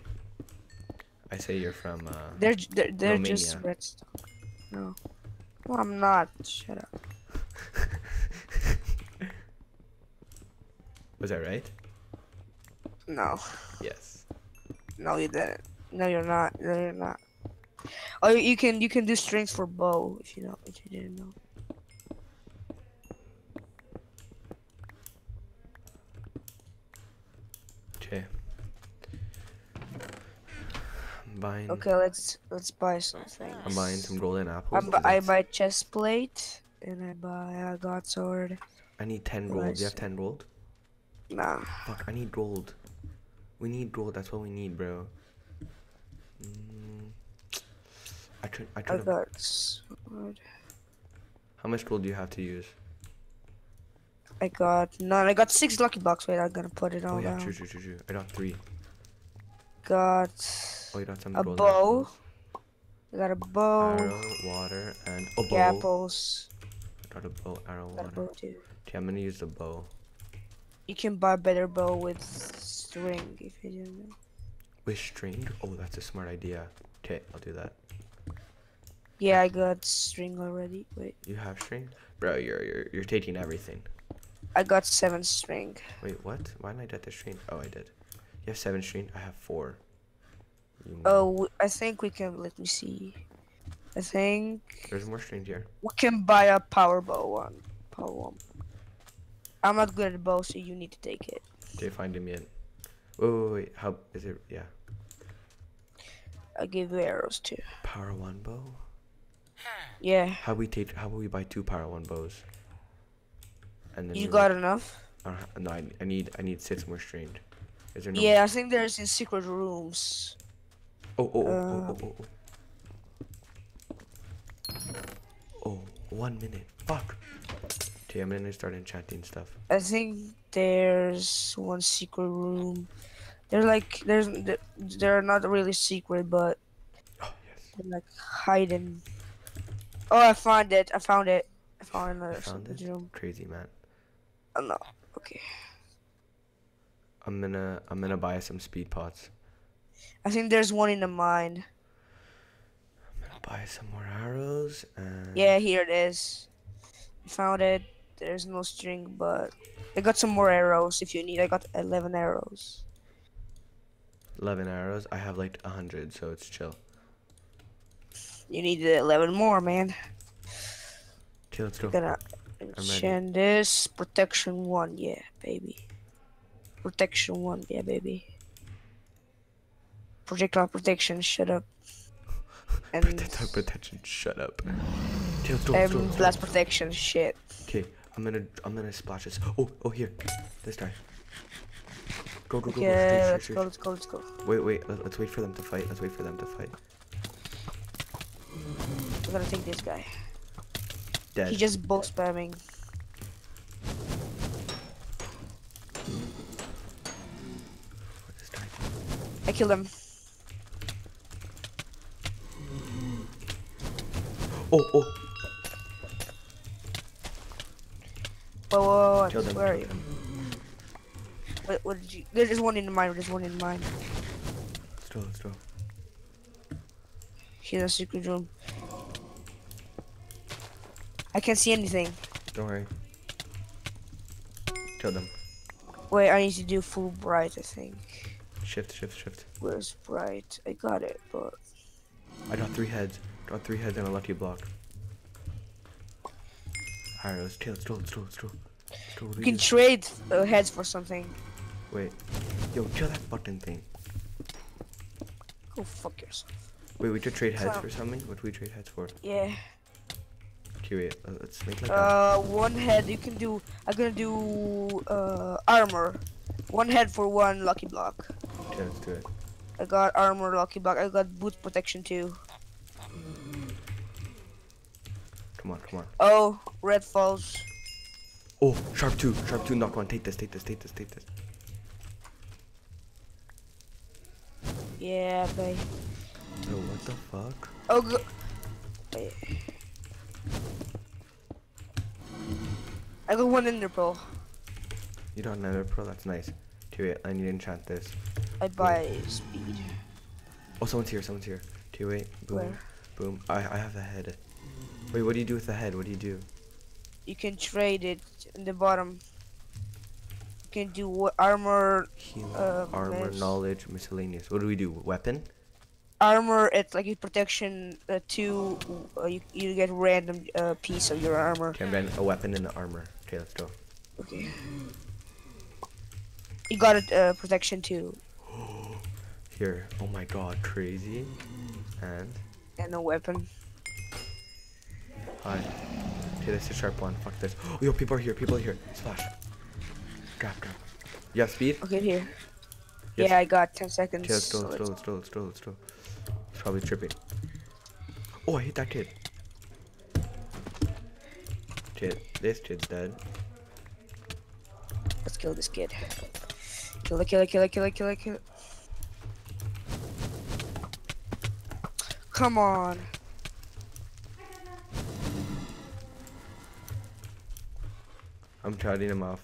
S1: I say you're from. Uh,
S2: They're they're, they're just redstone. No. No, I'm not. Shut up.
S1: Was that right?
S2: No.
S1: Yes.
S2: No, you didn't. No, you're not. No, you're not. Oh, you- can you can do strings for bow if you know if you didn't know.
S1: Okay. Buying.
S2: Okay, let's let's buy something.
S1: I'm buying some golden apples.
S2: I, bu- I buy chest plate and I buy a god sword.
S1: I need 10 gold. Do you have 10 gold?
S2: Nah.
S1: Fuck, I need gold. We need gold. That's what we need, bro. Mm, I try. I try
S2: I
S1: to. How much gold do you have to use?
S2: I got none. I got six lucky blocks. Wait, I'm gonna put it
S1: Oh
S2: all
S1: yeah,
S2: down.
S1: true, true, true, true. I got three.
S2: Got
S1: Oh, you got some
S2: A
S1: golden
S2: bow,
S1: apples.
S2: I got a bow,
S1: Arrow, water, and a bow.
S2: apples.
S1: I got a bow, arrow,
S2: Got a
S1: water.
S2: bow.
S1: Okay, I'm gonna use the bow.
S2: You can buy better bow with string if you don't know.
S1: With string? Oh, that's a smart idea. Okay, I'll do that.
S2: Yeah, I got string already. Wait,
S1: You have string? Bro, you're you're you're taking everything.
S2: I got seven string.
S1: Wait, what? Why didn't I get the string? Oh, I did. You have seven string. I have four. You
S2: Oh, I think we can. Let me see. I think
S1: There's more string here.
S2: we can buy a power bow one. Power one. I'm not good at bow, so you need to take it.
S1: Okay, find him yet. Wait, wait, wait. How is it? Yeah.
S2: I'll give you arrows too.
S1: Power one bow.
S2: Yeah,
S1: How we take? How will we buy two power one bows? And then
S2: you got
S1: like-
S2: enough.
S1: I no, I, I need I need six more string. Is there no?
S2: Yeah, I think there's in secret rooms.
S1: Oh oh oh
S2: Uh,
S1: oh oh oh. Oh, one minute. Fuck. Okay, I'm gonna start enchanting stuff.
S2: I think there's one secret room. They're like there's they're- not really secret, but
S1: Oh yes.
S2: they're like hiding. Oh, I found it! I found it! I found another
S1: Found it?
S2: room.
S1: Crazy man.
S2: Oh no. Okay.
S1: I'm gonna I'm gonna buy some speed pots.
S2: I think there's one in the mine.
S1: I'm gonna buy some more arrows and
S2: Yeah, here it is. Found it. There's no string, but I got some more arrows if you need. I got 11 arrows.
S1: eleven arrows. I have like a hundred, so it's chill.
S2: You need 11 more, man.
S1: Okay, let's go.
S2: I'm
S1: Gonna
S2: enchant this. Protection 1, yeah, baby. Protection 1, yeah, baby. Projectile protection, shut up. And,
S1: Protect protection. Shut up. Okay, let's go. Let's go, let's go.
S2: blast protection, shit.
S1: Okay, I'm gonna I'm gonna splash this. Oh oh here, this guy. Go go go go.
S2: Okay,
S1: straight,
S2: let's
S1: straight,
S2: go, let's go, let's go.
S1: Wait wait. Let, let's wait for them to fight. Let's wait for them to fight.
S2: We're gonna take this guy.
S1: Dead.
S2: He just bow spamming. I killed him.
S1: Oh oh.
S2: Whoa, whoa, whoa,
S1: Kill them.
S2: where are you?
S1: them.
S2: What, what did you? There's one in the mine. There's one in the mine.
S1: Let's go. Let's go.
S2: In a secret room. I can't see anything.
S1: Don't worry. Kill them.
S2: Wait, I need to do full bright. I think.
S1: Shift shift shift.
S2: Where's bright? I got it, but
S1: I got three heads. Got three heads and a lucky block. Alright, let's. Let's. Let's. Let's go. Let's go. What do
S2: you can trade uh, heads for something.
S1: Wait. Yo, kill that button thing.
S2: Go fuck yourself.
S1: Wait, we could trade heads for something? What do we trade heads for?
S2: Yeah.
S1: Okay, wait. uh, Let's make like.
S2: Uh, one head. You can do. I'm gonna do uh armor. One head for one lucky block.
S1: Okay, let's do it.
S2: I got armor, lucky block. I got boot protection too.
S1: Come on, come on.
S2: Oh, red falls.
S1: Oh, sharp two, sharp two, knock one. Take this, take this, take this, take this.
S2: Yeah, babe.
S1: Bro, what the fuck?
S2: Oh, go. Wait. I got one ender pearl.
S1: You don't have another pearl? That's nice. Two, wait, I need to enchant this.
S2: I buy speed.
S1: Oh, someone's here, someone's here. Two, wait, boom,
S2: Where?
S1: boom. I, I have the head. Wait, what do you do with the head? What do you do?
S2: You can trade it in the bottom. You can do armor, Uh,
S1: armor, knowledge, miscellaneous. What do we do? Weapon?
S2: armor. It's like a protection. Uh, two, uh, you you get random uh, piece of your armor.
S1: Okay, a weapon and the armor. Okay, let's go.
S2: Okay. You got a uh, protection too,
S1: Here. Oh my god, crazy. And
S2: and a weapon.
S1: Hi. Okay, that's a sharp one. Fuck this. Oh, yo, people are here. People are here. Splash. Grab, grab. You have speed?
S2: Okay, here.
S1: Yes.
S2: Yeah, I got ten seconds.
S1: Okay, let's go, let's go, let's go, let's go, let's go. He's probably tripping. Oh, I hit that kid. Kid, this kid's dead.
S2: Let's kill this kid. Kill it, kill it, kill it, kill it, kill it, kill it. Come on.
S1: I'm charging him off.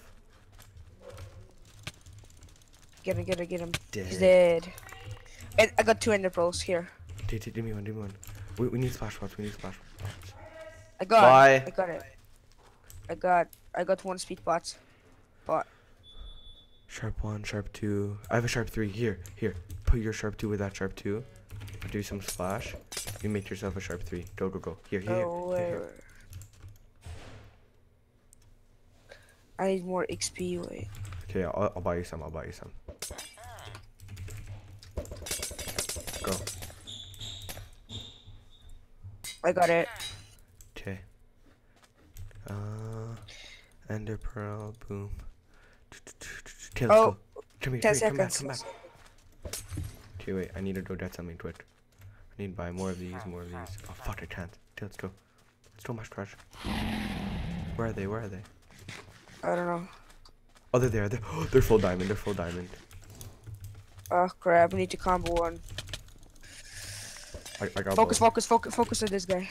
S2: Get him, get him, get him. He's
S1: Dead.
S2: dead. And I got two ender pearls here.
S1: Take, take, give me one, give me one. We, we need splash pots, we need splash pots.
S2: I got
S1: Bye.
S2: I got it. I got I got one speed pot. Pot.
S1: Sharp one, sharp two. I have a sharp three. Here, here. Put your sharp two with that sharp two. Do some splash. You make yourself a sharp three. Go, go, go. Here, here,
S2: Oh,
S1: here, here.
S2: I need more XP. Wait.
S1: Okay, I'll, I'll buy you some. I'll buy you some. Go.
S2: I got it.
S1: Okay. Uh, Ender Pearl, boom. Okay, let's
S2: Oh,
S1: go. Come here,
S2: 10
S1: come here, come back,
S2: seconds.
S1: come back. Okay, wait, I need to go get something quick. I need to buy more of these, more of these. Oh, fuck, I can't. Okay, let's go. Let's go, Mash Crush. Where are they? Where are they?
S2: I don't know.
S1: Oh, they're there. They're, they're full diamond. They're full diamond.
S2: Oh crap! We need to combo one.
S1: I, I got
S2: Focus,
S1: both.
S2: focus, focus, focus on this guy.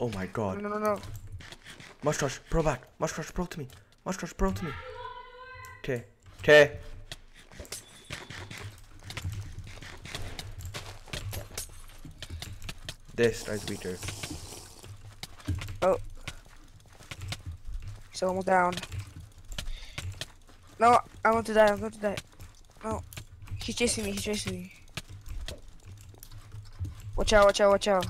S1: Oh my god.
S2: no, no, no.
S1: Mush Crush, pro back. Mush Crush, pro to me. Mush Crush, pro to me. Okay. Okay. This guy's weaker. Oh.
S2: He's almost down. No, I want to die. I'm going to die. No, he's chasing me. He's chasing me. Watch out! Watch out! Watch out!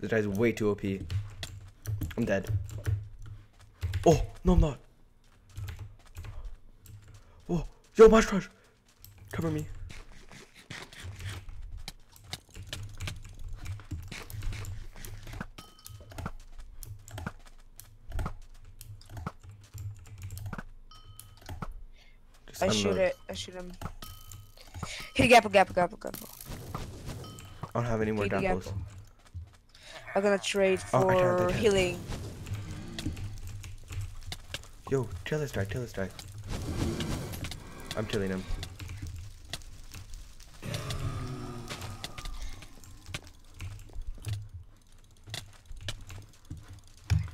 S1: This guy's way too OP. I'm dead. Oh, no, I'm not. Oh, yo, Mush Crush. Cover me.
S2: I shoot
S1: unload.
S2: it. I shoot him. Hit a gap, a gap, a gap, a gap.
S1: I don't have any more
S2: Hit the I'm gonna trade
S1: Oh, I
S2: for
S1: can't.
S2: healing.
S1: Yo, kill this guy, kill this guy. I'm killing him.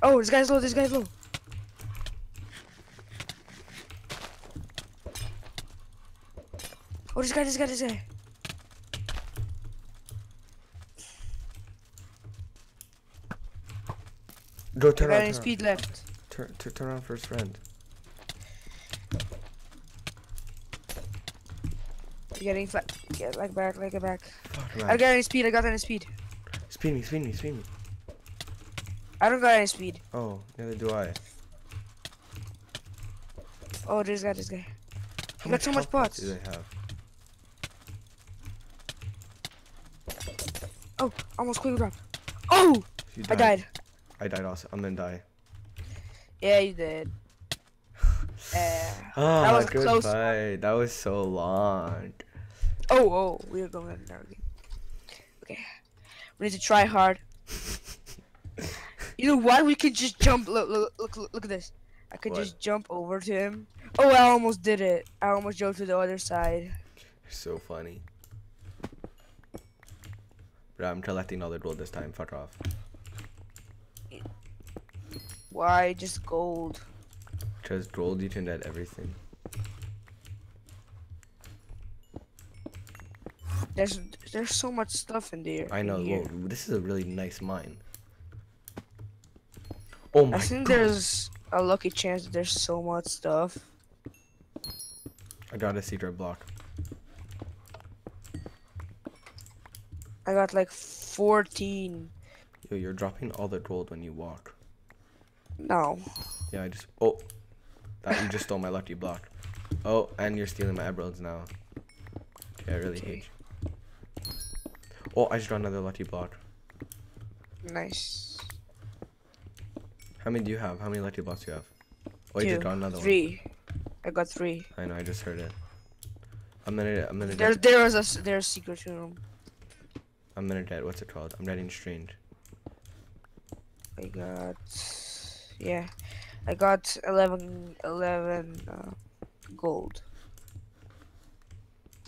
S2: Oh, this guy's low. This guy's low. This guy, this guy, this guy.
S1: Go
S2: I
S1: turn
S2: got
S1: around,
S2: any
S1: turn,
S2: speed left.
S1: turn, turn, turn around for his friend.
S2: You getting flat? Get like back, like back.
S1: Fuck,
S2: I got any speed. I got any speed.
S1: Speed me, speed me, speed me.
S2: I don't got any speed.
S1: Oh, neither do I.
S2: Oh, this guy, this guy.
S1: How
S2: You got so much
S1: health
S2: pots.
S1: Do they have?
S2: Oh, almost quick drop. Oh,
S1: You
S2: I died.
S1: I died also. I'm gonna die.
S2: Yeah, you did. Uh,
S1: Ah,
S2: was a
S1: good
S2: close
S1: fight. That was so long.
S2: oh, oh, we're going to another game. Okay, we need to try hard. You know what? We could just jump. Look, look, look, look, look at this. I could
S1: What?
S2: just jump over to him. Oh, I almost did it. I almost jumped to the other side.
S1: So funny. Bro, I'm collecting all the gold this time. Fuck off.
S2: Why just gold?
S1: Because gold, you can get everything.
S2: There's there's so much stuff in there.
S1: I know. Whoa, this is a really nice mine. Oh my
S2: I think
S1: god.
S2: there's a lucky chance that there's so much stuff.
S1: I got a secret block.
S2: I got like 14.
S1: Yo, you're dropping all the gold when you walk.
S2: No.
S1: Yeah, I just. Oh. That you just stole my lucky block. Oh, and you're stealing my emeralds now. Okay, I really hate you. Oh, I just got another lucky block.
S2: Nice.
S1: How many do you have? How many lucky blocks do you have? Oh, you just got another
S2: three. I got three.
S1: I know, I just heard it. I'm gonna, I'm gonna,
S2: There, there was a there's a secret room.
S1: I'm gonna get, what's it called? I'm getting strange.
S2: I got, yeah, I got 11, 11 uh, gold.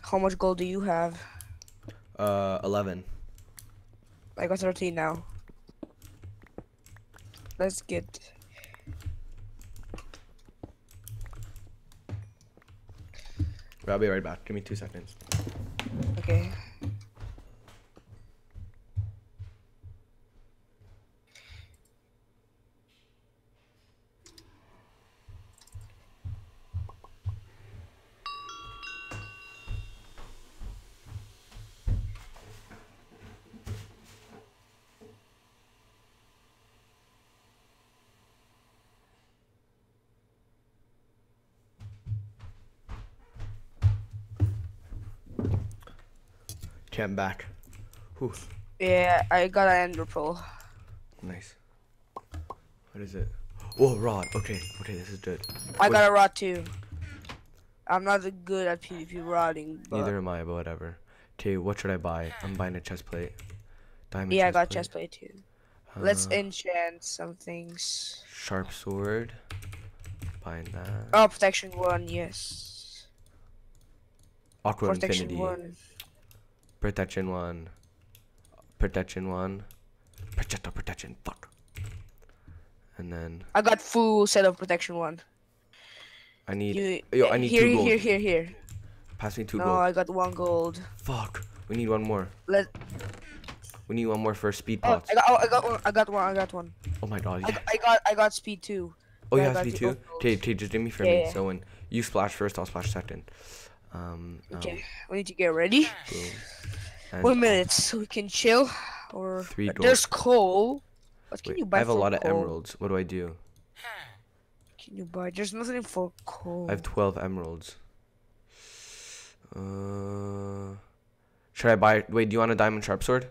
S2: How much gold do you have?
S1: Uh, 11.
S2: I got 13 now. Let's get.
S1: I'll be right back. Give me two seconds.
S2: Okay.
S1: Okay, I'm back. Whew,
S2: Yeah, I got an ender pearl.
S1: nice. What is it? Oh, rod. Okay, okay, this is good.
S2: I
S1: Wait.
S2: got a rod too. I'm not good at PvP rodding, but
S1: Neither am I, but whatever. Okay, what should I buy? I'm buying a chest plate. Diamond
S2: yeah, I got
S1: chest
S2: chest plate too.
S1: plate.
S2: Let's
S1: Uh,
S2: enchant some things.
S1: Sharp sword. Buying that.
S2: Oh, protection one, yes.
S1: Aqua
S2: protection
S1: Infinity.
S2: one.
S1: Protection one. Protection one. Protector protection. Fuck. And then
S2: I got full set of protection one.
S1: I need.
S2: You,
S1: yo, I need
S2: here,
S1: two gold.
S2: here, here, here. here.
S1: Pass me two
S2: no,
S1: gold.
S2: I got one gold.
S1: Fuck. We need one more.
S2: Let.
S1: We need one more for speed
S2: Oh,
S1: pots.
S2: I got, oh, I got one. I got one. I got one.
S1: Oh my god.
S2: I,
S1: Yeah.
S2: got- I got, I got speed two.
S1: Oh, you have speed
S2: two.
S1: Okay, okay, just do me for
S2: Yeah,
S1: me.
S2: yeah.
S1: So when you splash first, I'll splash second. Um. um,
S2: Okay, we need to get ready. One minute, so we can chill. Or
S1: Three gold.
S2: there's coal. What can
S1: Wait,
S2: you buy
S1: I have a lot of
S2: coal?
S1: emeralds. What do I do?
S2: Can you buy? There's nothing for coal.
S1: I have 12 emeralds. Uh, should I buy? Wait, do you want a diamond sharp sword?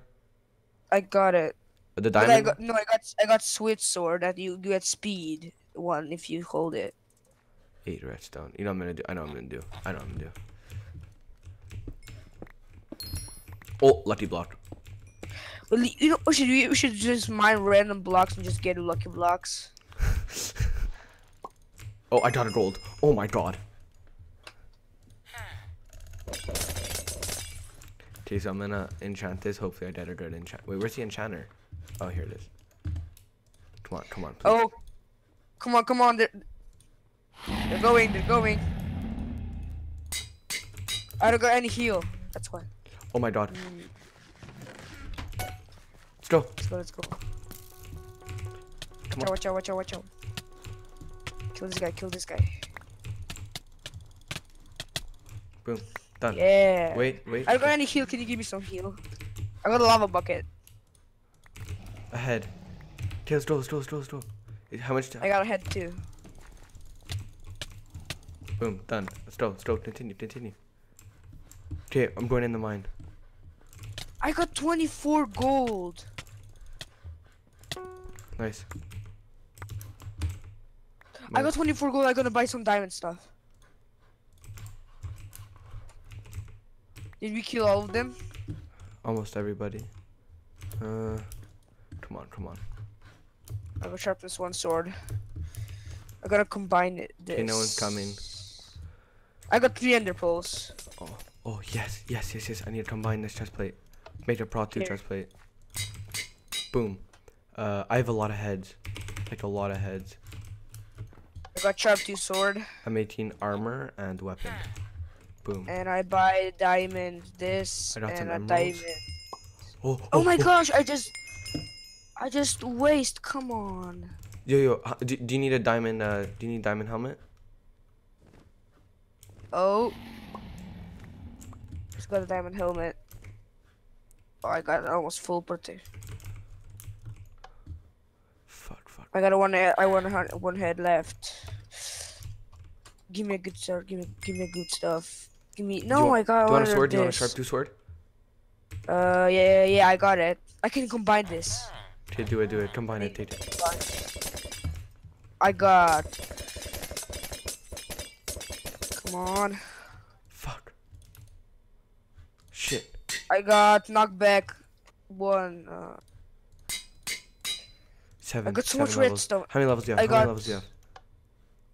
S2: I got it.
S1: The
S2: But I
S1: diamond?
S2: got no. I got I got switch sword that you get speed one if you hold it.
S1: Eight redstone. You know what I'm gonna do? I know what I'm gonna do. I know what I'm gonna do. Oh, lucky block.
S2: Well, you know, we should we should just mine random blocks and just get lucky blocks.
S1: Oh, I got a gold. Oh my god. Okay, so I'm gonna enchant this. Hopefully, I get a good enchant. Wait, where's the enchanter? Oh, here it is. Come on, come on, please.
S2: Oh, come on, come on! They're, they're going, they're going. I don't got any heal. That's why.
S1: Oh my god.
S2: Mm,
S1: Let's go.
S2: let's go, let's go.
S1: Come
S2: Watch
S1: on.
S2: out, watch out, watch out, watch out. Kill this guy, kill this guy.
S1: Boom. Done.
S2: Yeah.
S1: Wait, wait.
S2: I don't got any heal. Can you give me some heal? I got a lava bucket.
S1: Ahead. Okay, let's go, let's go, let's go, let's go. How much time?
S2: I got a head too.
S1: Boom, done. Let's go, let's go. Continue, continue. Okay, I'm going in the mine.
S2: I got 24 gold.
S1: Nice.
S2: I got 24 gold. I'm gonna buy some diamond stuff. Did we kill all of them?
S1: Almost everybody. Uh, come on, come on.
S2: I'm gonna will this one sword. I gotta combine it. This.
S1: Okay, no one's coming.
S2: I got three ender pearls.
S1: Oh, oh yes, yes, yes, yes. I need to combine this chest plate. Make a Pro 2
S2: Here.
S1: chest plate. Boom. Uh, I have a lot of heads. Like a lot of heads.
S2: I got sharp two sword,
S1: I'm 18 armor and weapon. Boom.
S2: and I buy diamond this
S1: I got some
S2: and a
S1: emeralds.
S2: diamond.
S1: Oh,
S2: Oh my gosh! I just, I just waste. Come on.
S1: Yo, yo, do, do you need a diamond, uh, do you need diamond helmet?
S2: Oh. Just got a diamond helmet. Oh, I got almost full protection.
S1: Fuck, fuck.
S2: I got a one. I want a one head left. Give me a good start. Give me, give me good stuff. Give me. No,
S1: want-
S2: I got
S1: Do you want a sword? Do you want a sharp 2 sword?
S2: Uh, yeah, yeah, yeah, I got it. I can combine this.
S1: Okay, do it, do it. Combine it, take it.
S2: I got. Come on.
S1: Fuck. Shit.
S2: I got knockback one. Uh,
S1: Seven.
S2: got so much redstone.
S1: How many levels do you have?
S2: I
S1: How many
S2: got-
S1: levels do you have?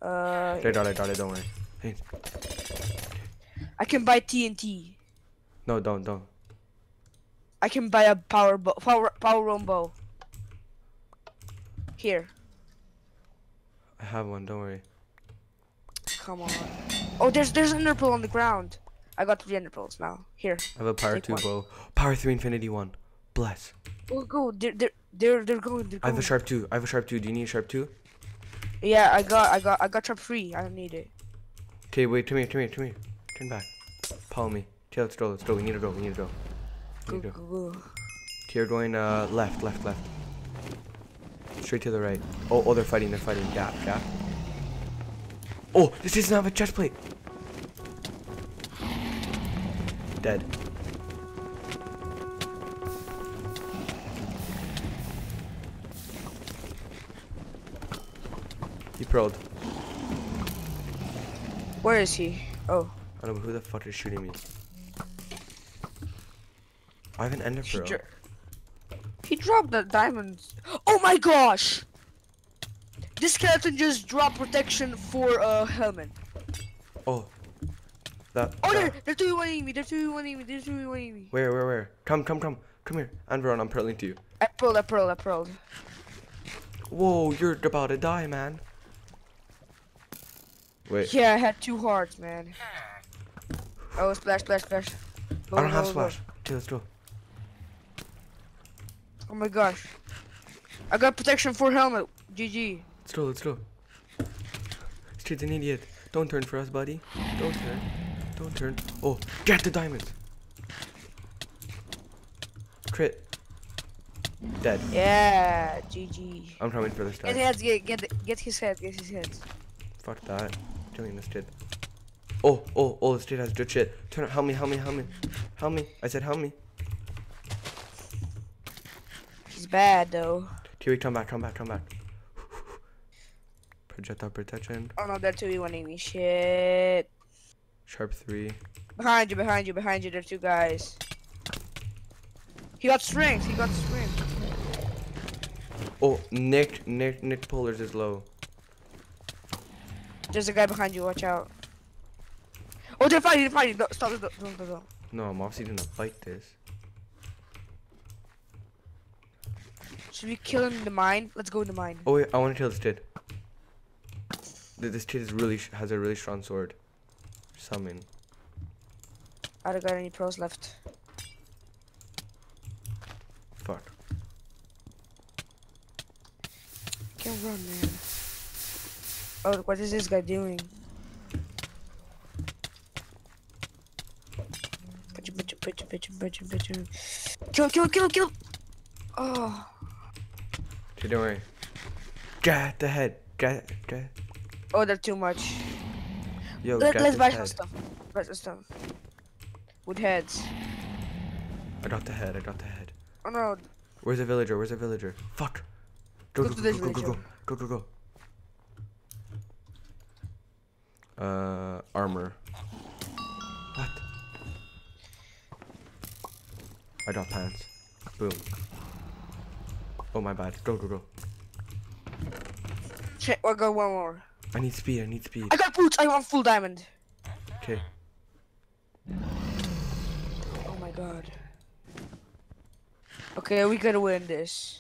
S2: uh,
S1: I got it, got it, don't worry. Hey,
S2: I can buy TNT.
S1: no, don't, don't.
S2: I can buy a power bow, power power room bow. Here,
S1: I have one, don't worry.
S2: come on. Oh, there's there's an ender pearl on the ground. I got three ender pearls now. Here,
S1: I have a power 2
S2: one.
S1: bow. Power 3 infinity 1. Bless.
S2: go go. They're they're they're, they're going. They're
S1: I have a sharp 2. I have a sharp 2. Do you need a sharp 2?
S2: Yeah, I got I got I got sharp three. I don't need it.
S1: Okay, wait, come here, come here, come here. Turn back. Follow me. Okay, let's go, let's go. We need to go, we need to go. We
S2: Go
S1: need to
S2: go
S1: go.
S2: go.
S1: Okay, we're going uh, left, left, left. Straight to the right. Oh, oh, they're fighting, they're fighting. Gap, gap. Oh, this doesn't have a chest plate. Dead. He prolled.
S2: Where is he? Oh,
S1: I don't know who the fuck is shooting me. I have an ender
S2: he,
S1: pearl.
S2: dro- he dropped the diamonds. Oh my gosh! This skeleton just dropped protection for a helmet.
S1: Oh. That.
S2: Oh, they're
S1: that-
S2: they're two one me. They're two one me. They're two one me.
S1: Where, where, where? Come, come, come. Come here. Andron, I'm pearling to you.
S2: I pearled. I pearled. I pearled.
S1: Whoa, you're about to die, man. Wait.
S2: Yeah, I had two hearts, man. Oh, splash, splash, splash. Go,
S1: I don't
S2: go,
S1: have
S2: go.
S1: splash. Okay, let's go.
S2: Oh my gosh. I got protection for helmet. GG.
S1: Let's go, let's go. Street's an idiot. Don't turn for us, buddy. Don't turn. Turn. Oh, get the diamond. Crit. Dead.
S2: Yeah, GG.
S1: I'm coming for this
S2: Get
S1: guy.
S2: heads, get, get, get his head, get his head.
S1: Fuck that. Killing this kid. Oh, oh, oh, this kid has good shit. Turn it. Help me, help me, help me. Help me. I said help me.
S2: He's bad though.
S1: Kiwi, come back, come back, come back. Projectile protection.
S2: Oh no, they're two one me. Shit.
S1: Sharp 3.
S2: Behind you, behind you, behind you. There are two guys. He got strength. He got strength.
S1: Oh, Nick, Nick, Nick Polars is low.
S2: There's a guy behind you. Watch out. Oh, they're fighting. They're fighting. Don't, stop. Don't, don't, don't.
S1: No, I'm obviously gonna fight this.
S2: Should we kill him in the mine? Let's go in the mine.
S1: Oh wait, I want to kill this kid. This kid is really has a really strong sword. Summon.
S2: I don't got any pros left.
S1: Fuck.
S2: Can't run, man. Oh, what is this guy doing? Kill, kill, kill, kill! Oh,
S1: Okay, don't worry. Get the head. Get, get.
S2: oh, they're too much.
S1: Yo,
S2: Let, let's buy some stuff. Buy some stuff. With heads.
S1: I got the head. I got the head.
S2: Oh no,
S1: Where's the villager? Where's the villager? Fuck. Go,
S2: Go
S1: go,
S2: to
S1: go, go, go, go, go, go, go, go. Uh, armor. What? I got pants. Boom. Oh my bad. Go, go, go.
S2: Shit, I got one more.
S1: I need speed. I need speed.
S2: I got boots. I want full diamond.
S1: Okay.
S2: Oh my god. Okay, we gotta win this.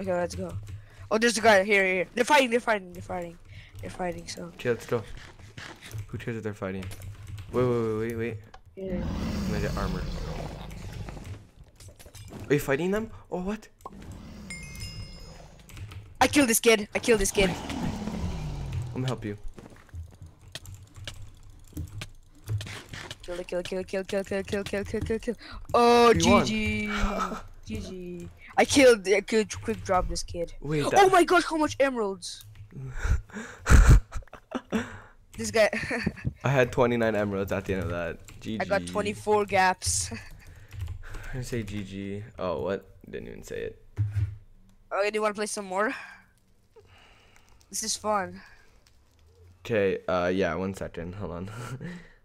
S2: Okay, let's go. Oh, there's a guy here. Here. They're fighting. They're fighting. They're fighting. They're fighting. So.
S1: Okay, let's go. Who cares if they're fighting? Wait, wait, wait, wait, wait.
S2: Yeah.
S1: I'm gonna get armor. Are you fighting them? Oh, what?
S2: I killed this kid. I killed this kid.
S1: I'm gonna help you.
S2: Kill, kill, kill, kill, kill, kill, kill, kill, kill, kill, kill. Oh,
S1: You.
S2: GG. GG. I killed. I could quick drop this kid.
S1: Wait,
S2: Oh my gosh, how much emeralds? this guy.
S1: I had 29 emeralds at the end of that. GG.
S2: I got 24 gaps.
S1: I say GG. Oh, what? Didn't even say it.
S2: Okay, do you want to play some more? This is fun.
S1: Okay, uh, yeah, one second. Hold on.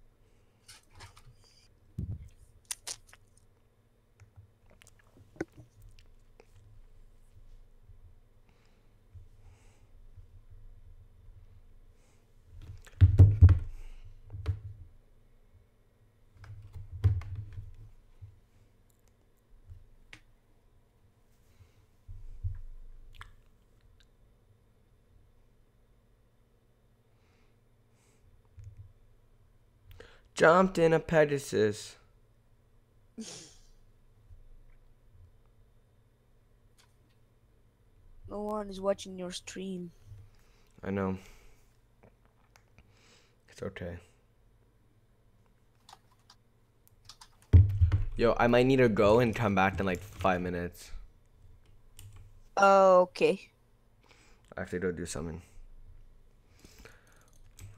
S1: Jumped in a Pegasus.
S2: No one is watching your stream.
S1: I know. It's okay. Yo, I might need to go and come back in like five minutes.
S2: Oh, Okay.
S1: I have to go do something.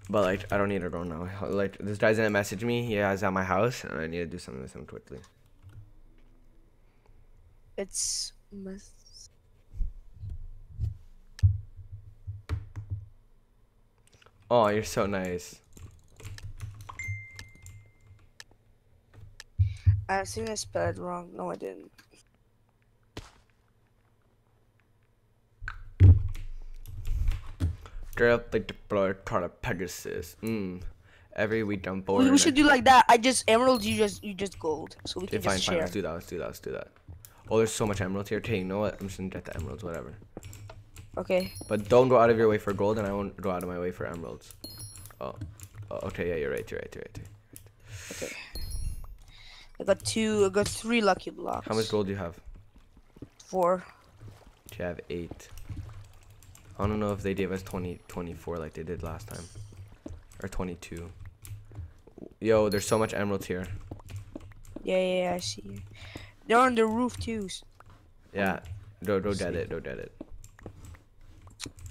S1: But like, I don't need to go now. Like, this guy's gonna message me. He is at my house, and I need to do something with him quickly.
S2: It's. mess-
S1: Oh, you're so nice.
S2: I think I spelled wrong. No, I didn't.
S1: The blood called a Pegasus. Mmm. Every week I'm bored.
S2: We, should do like that. I just emeralds. You just you just gold. So we
S1: Okay,
S2: can
S1: fine,
S2: just
S1: fine.
S2: share.
S1: Let's do that. Let's do that. Let's do that. Oh, there's so much emeralds here. Okay, you know what? I'm just gonna get the emeralds, whatever.
S2: Okay.
S1: But don't go out of your way for gold, and I won't go out of my way for emeralds. Oh. oh okay, yeah, you're right. You're right. You're right.
S2: Okay. I got two. I got three lucky blocks.
S1: How much gold do you have?
S2: Four.
S1: Okay, I have eight. I don't know if they gave us 20, 24 like they did last time. Or 22. Yo, there's so much emeralds here.
S2: Yeah, yeah, yeah, I see. They're on the roof too.
S1: Yeah. Go
S2: See.
S1: get it. Go get it.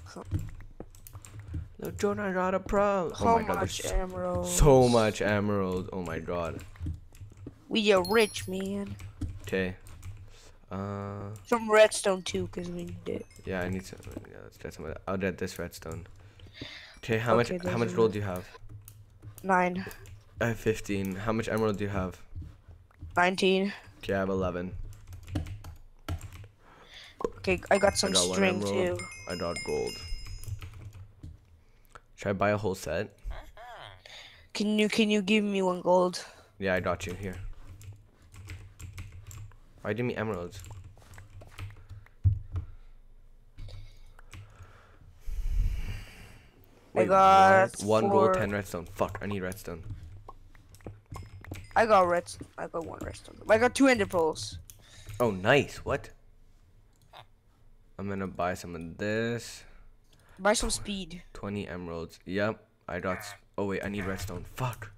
S2: Huh.
S1: Jordan, I got a pro.
S2: How
S1: Oh my god,
S2: much
S1: there's
S2: emeralds?
S1: so much emerald. Oh my god.
S2: We are rich, man.
S1: Okay. Uh,
S2: Some redstone too, cause we need it.
S1: yeah, I need some. Yeah, let's get some of that. I'll get this redstone. Okay, how
S2: Okay,
S1: much? How much gold do you have?
S2: Nine.
S1: I have 15. How much emerald do you have?
S2: Nineteen.
S1: Okay, I have 11.
S2: Okay, I got some
S1: got
S2: string too.
S1: I got gold. Should I buy a whole set?
S2: Can you can you give me one gold?
S1: Yeah, I got you here. Why give me emeralds?
S2: I got
S1: one gold, ten redstone. Fuck, I need redstone.
S2: I got red. I got one redstone. I got two ender pearls.
S1: Oh, nice. What? I'm gonna buy some of this.
S2: Buy some speed.
S1: 20 emeralds. Yep, I got. Oh wait, I need redstone. Fuck.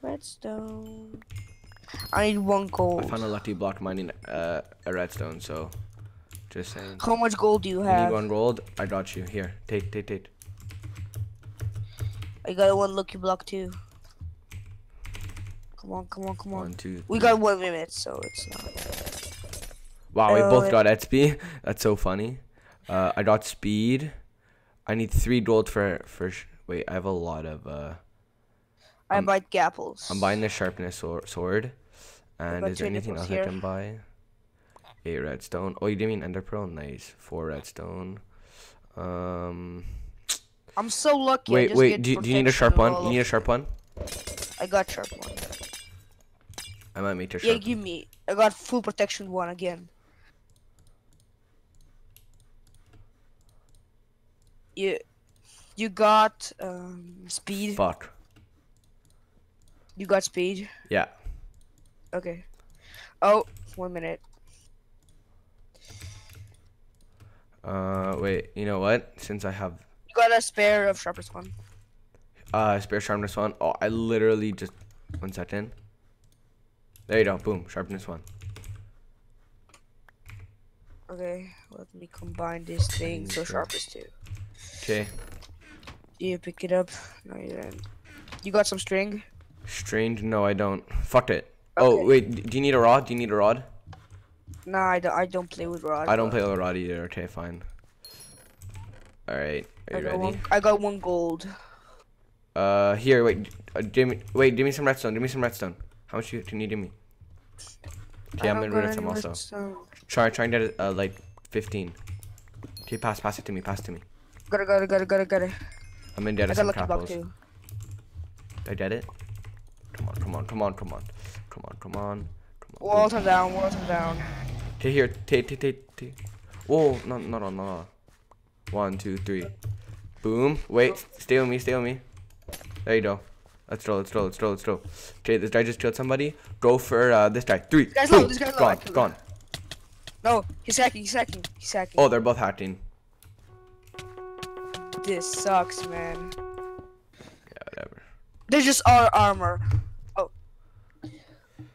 S2: Redstone. I need one gold.
S1: I found a lucky block mining uh, a redstone. So, just saying.
S2: How much gold do you have?
S1: need one gold? I got you. Here, take, take, take.
S2: I got one lucky block too. Come on, come on, come on.
S1: One, two.
S2: We got one minute, so it's not.
S1: Wow, we
S2: Oh,
S1: both got XP. That's so funny. Uh, I got speed. I need three gold for for. Wait, I have a lot of. Uh,
S2: I
S1: I'm-
S2: buy gapples.
S1: I'm buying the sharpness sword. And is there anything else I can buy? Eight redstone. Oh, you didn't mean ender pearl. Nice. Four redstone. Um.
S2: I'm so lucky. I
S1: Wait,
S2: just
S1: wait.
S2: get
S1: Do, you- do you need a sharp one? You need a sharp one.
S2: I got sharp one.
S1: I might make your
S2: Yeah, give me. I got full protection one again. You, you got um speed.
S1: Fuck.
S2: You got speed.
S1: Yeah.
S2: Okay. Oh, one minute.
S1: Uh, wait. You know what? Since I have
S2: You got a spare of sharpest one.
S1: uh spare sharpness one. Oh, I literally just one second. There you go. Boom. Sharpness one.
S2: Okay, let me combine this thing so sharpness two.
S1: Okay.
S2: You pick it up. No, you didn't. You got some string.
S1: Strange. No, I don't. Fuck it. Oh wait. Do you need a rod? Do you need a rod?
S2: No, I don't. I don't play with rod.
S1: I don't play with a rod either. Okay, fine. All right. Are
S2: I
S1: you
S2: got
S1: ready?
S2: one. I got one gold.
S1: Uh, here. Wait. Uh, give me. Wait. Give me some redstone. Give me some redstone. How much do you, do you need? Give me. Okay,
S2: I
S1: I'm gonna rid some also.
S2: redstone.
S1: Try, try and get it. Uh, like 15. Okay, pass, pass it to me. Pass it to me.
S2: Got it. Got it. Got it. Got it. Got it.
S1: I'm in debt
S2: I
S1: of
S2: got
S1: some
S2: too.
S1: Did I get it? Come on, come on, come on, come on, come on, come on, come on.
S2: Walton down. Walton down.
S1: Take here, take, take, take, take. Oh, no, no, no, no. One, two, three. Boom. Wait, stay with me, stay with me. There you go. Let's roll, let's roll, let's roll, let's roll. Okay, this guy just killed somebody. Go for uh, this guy. Three.
S2: guy's
S1: boom.
S2: low, this guy's low,
S1: Gone, gone.
S2: him. No, he's hacking. He's hacking. He's hacking.
S1: Oh, they're both hacking.
S2: This sucks, man.
S1: Yeah, whatever.
S2: There's just our armor.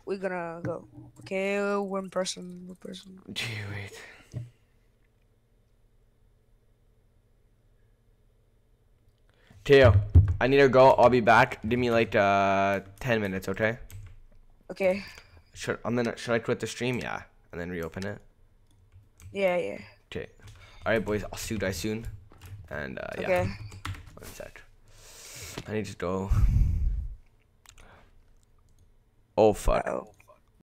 S2: We're gonna go. Okay, one person. One person.
S1: Gee, wait. Teo, I need to go. I'll be back. Give me like uh 10 minutes, okay?
S2: Okay.
S1: Should I'm gonna should I quit the stream? Yeah, and then reopen it.
S2: Yeah, yeah.
S1: Okay. All right, boys. I'll see you guys soon. And uh, yeah,
S2: Okay.
S1: one sec. I need to go. Oh fuck.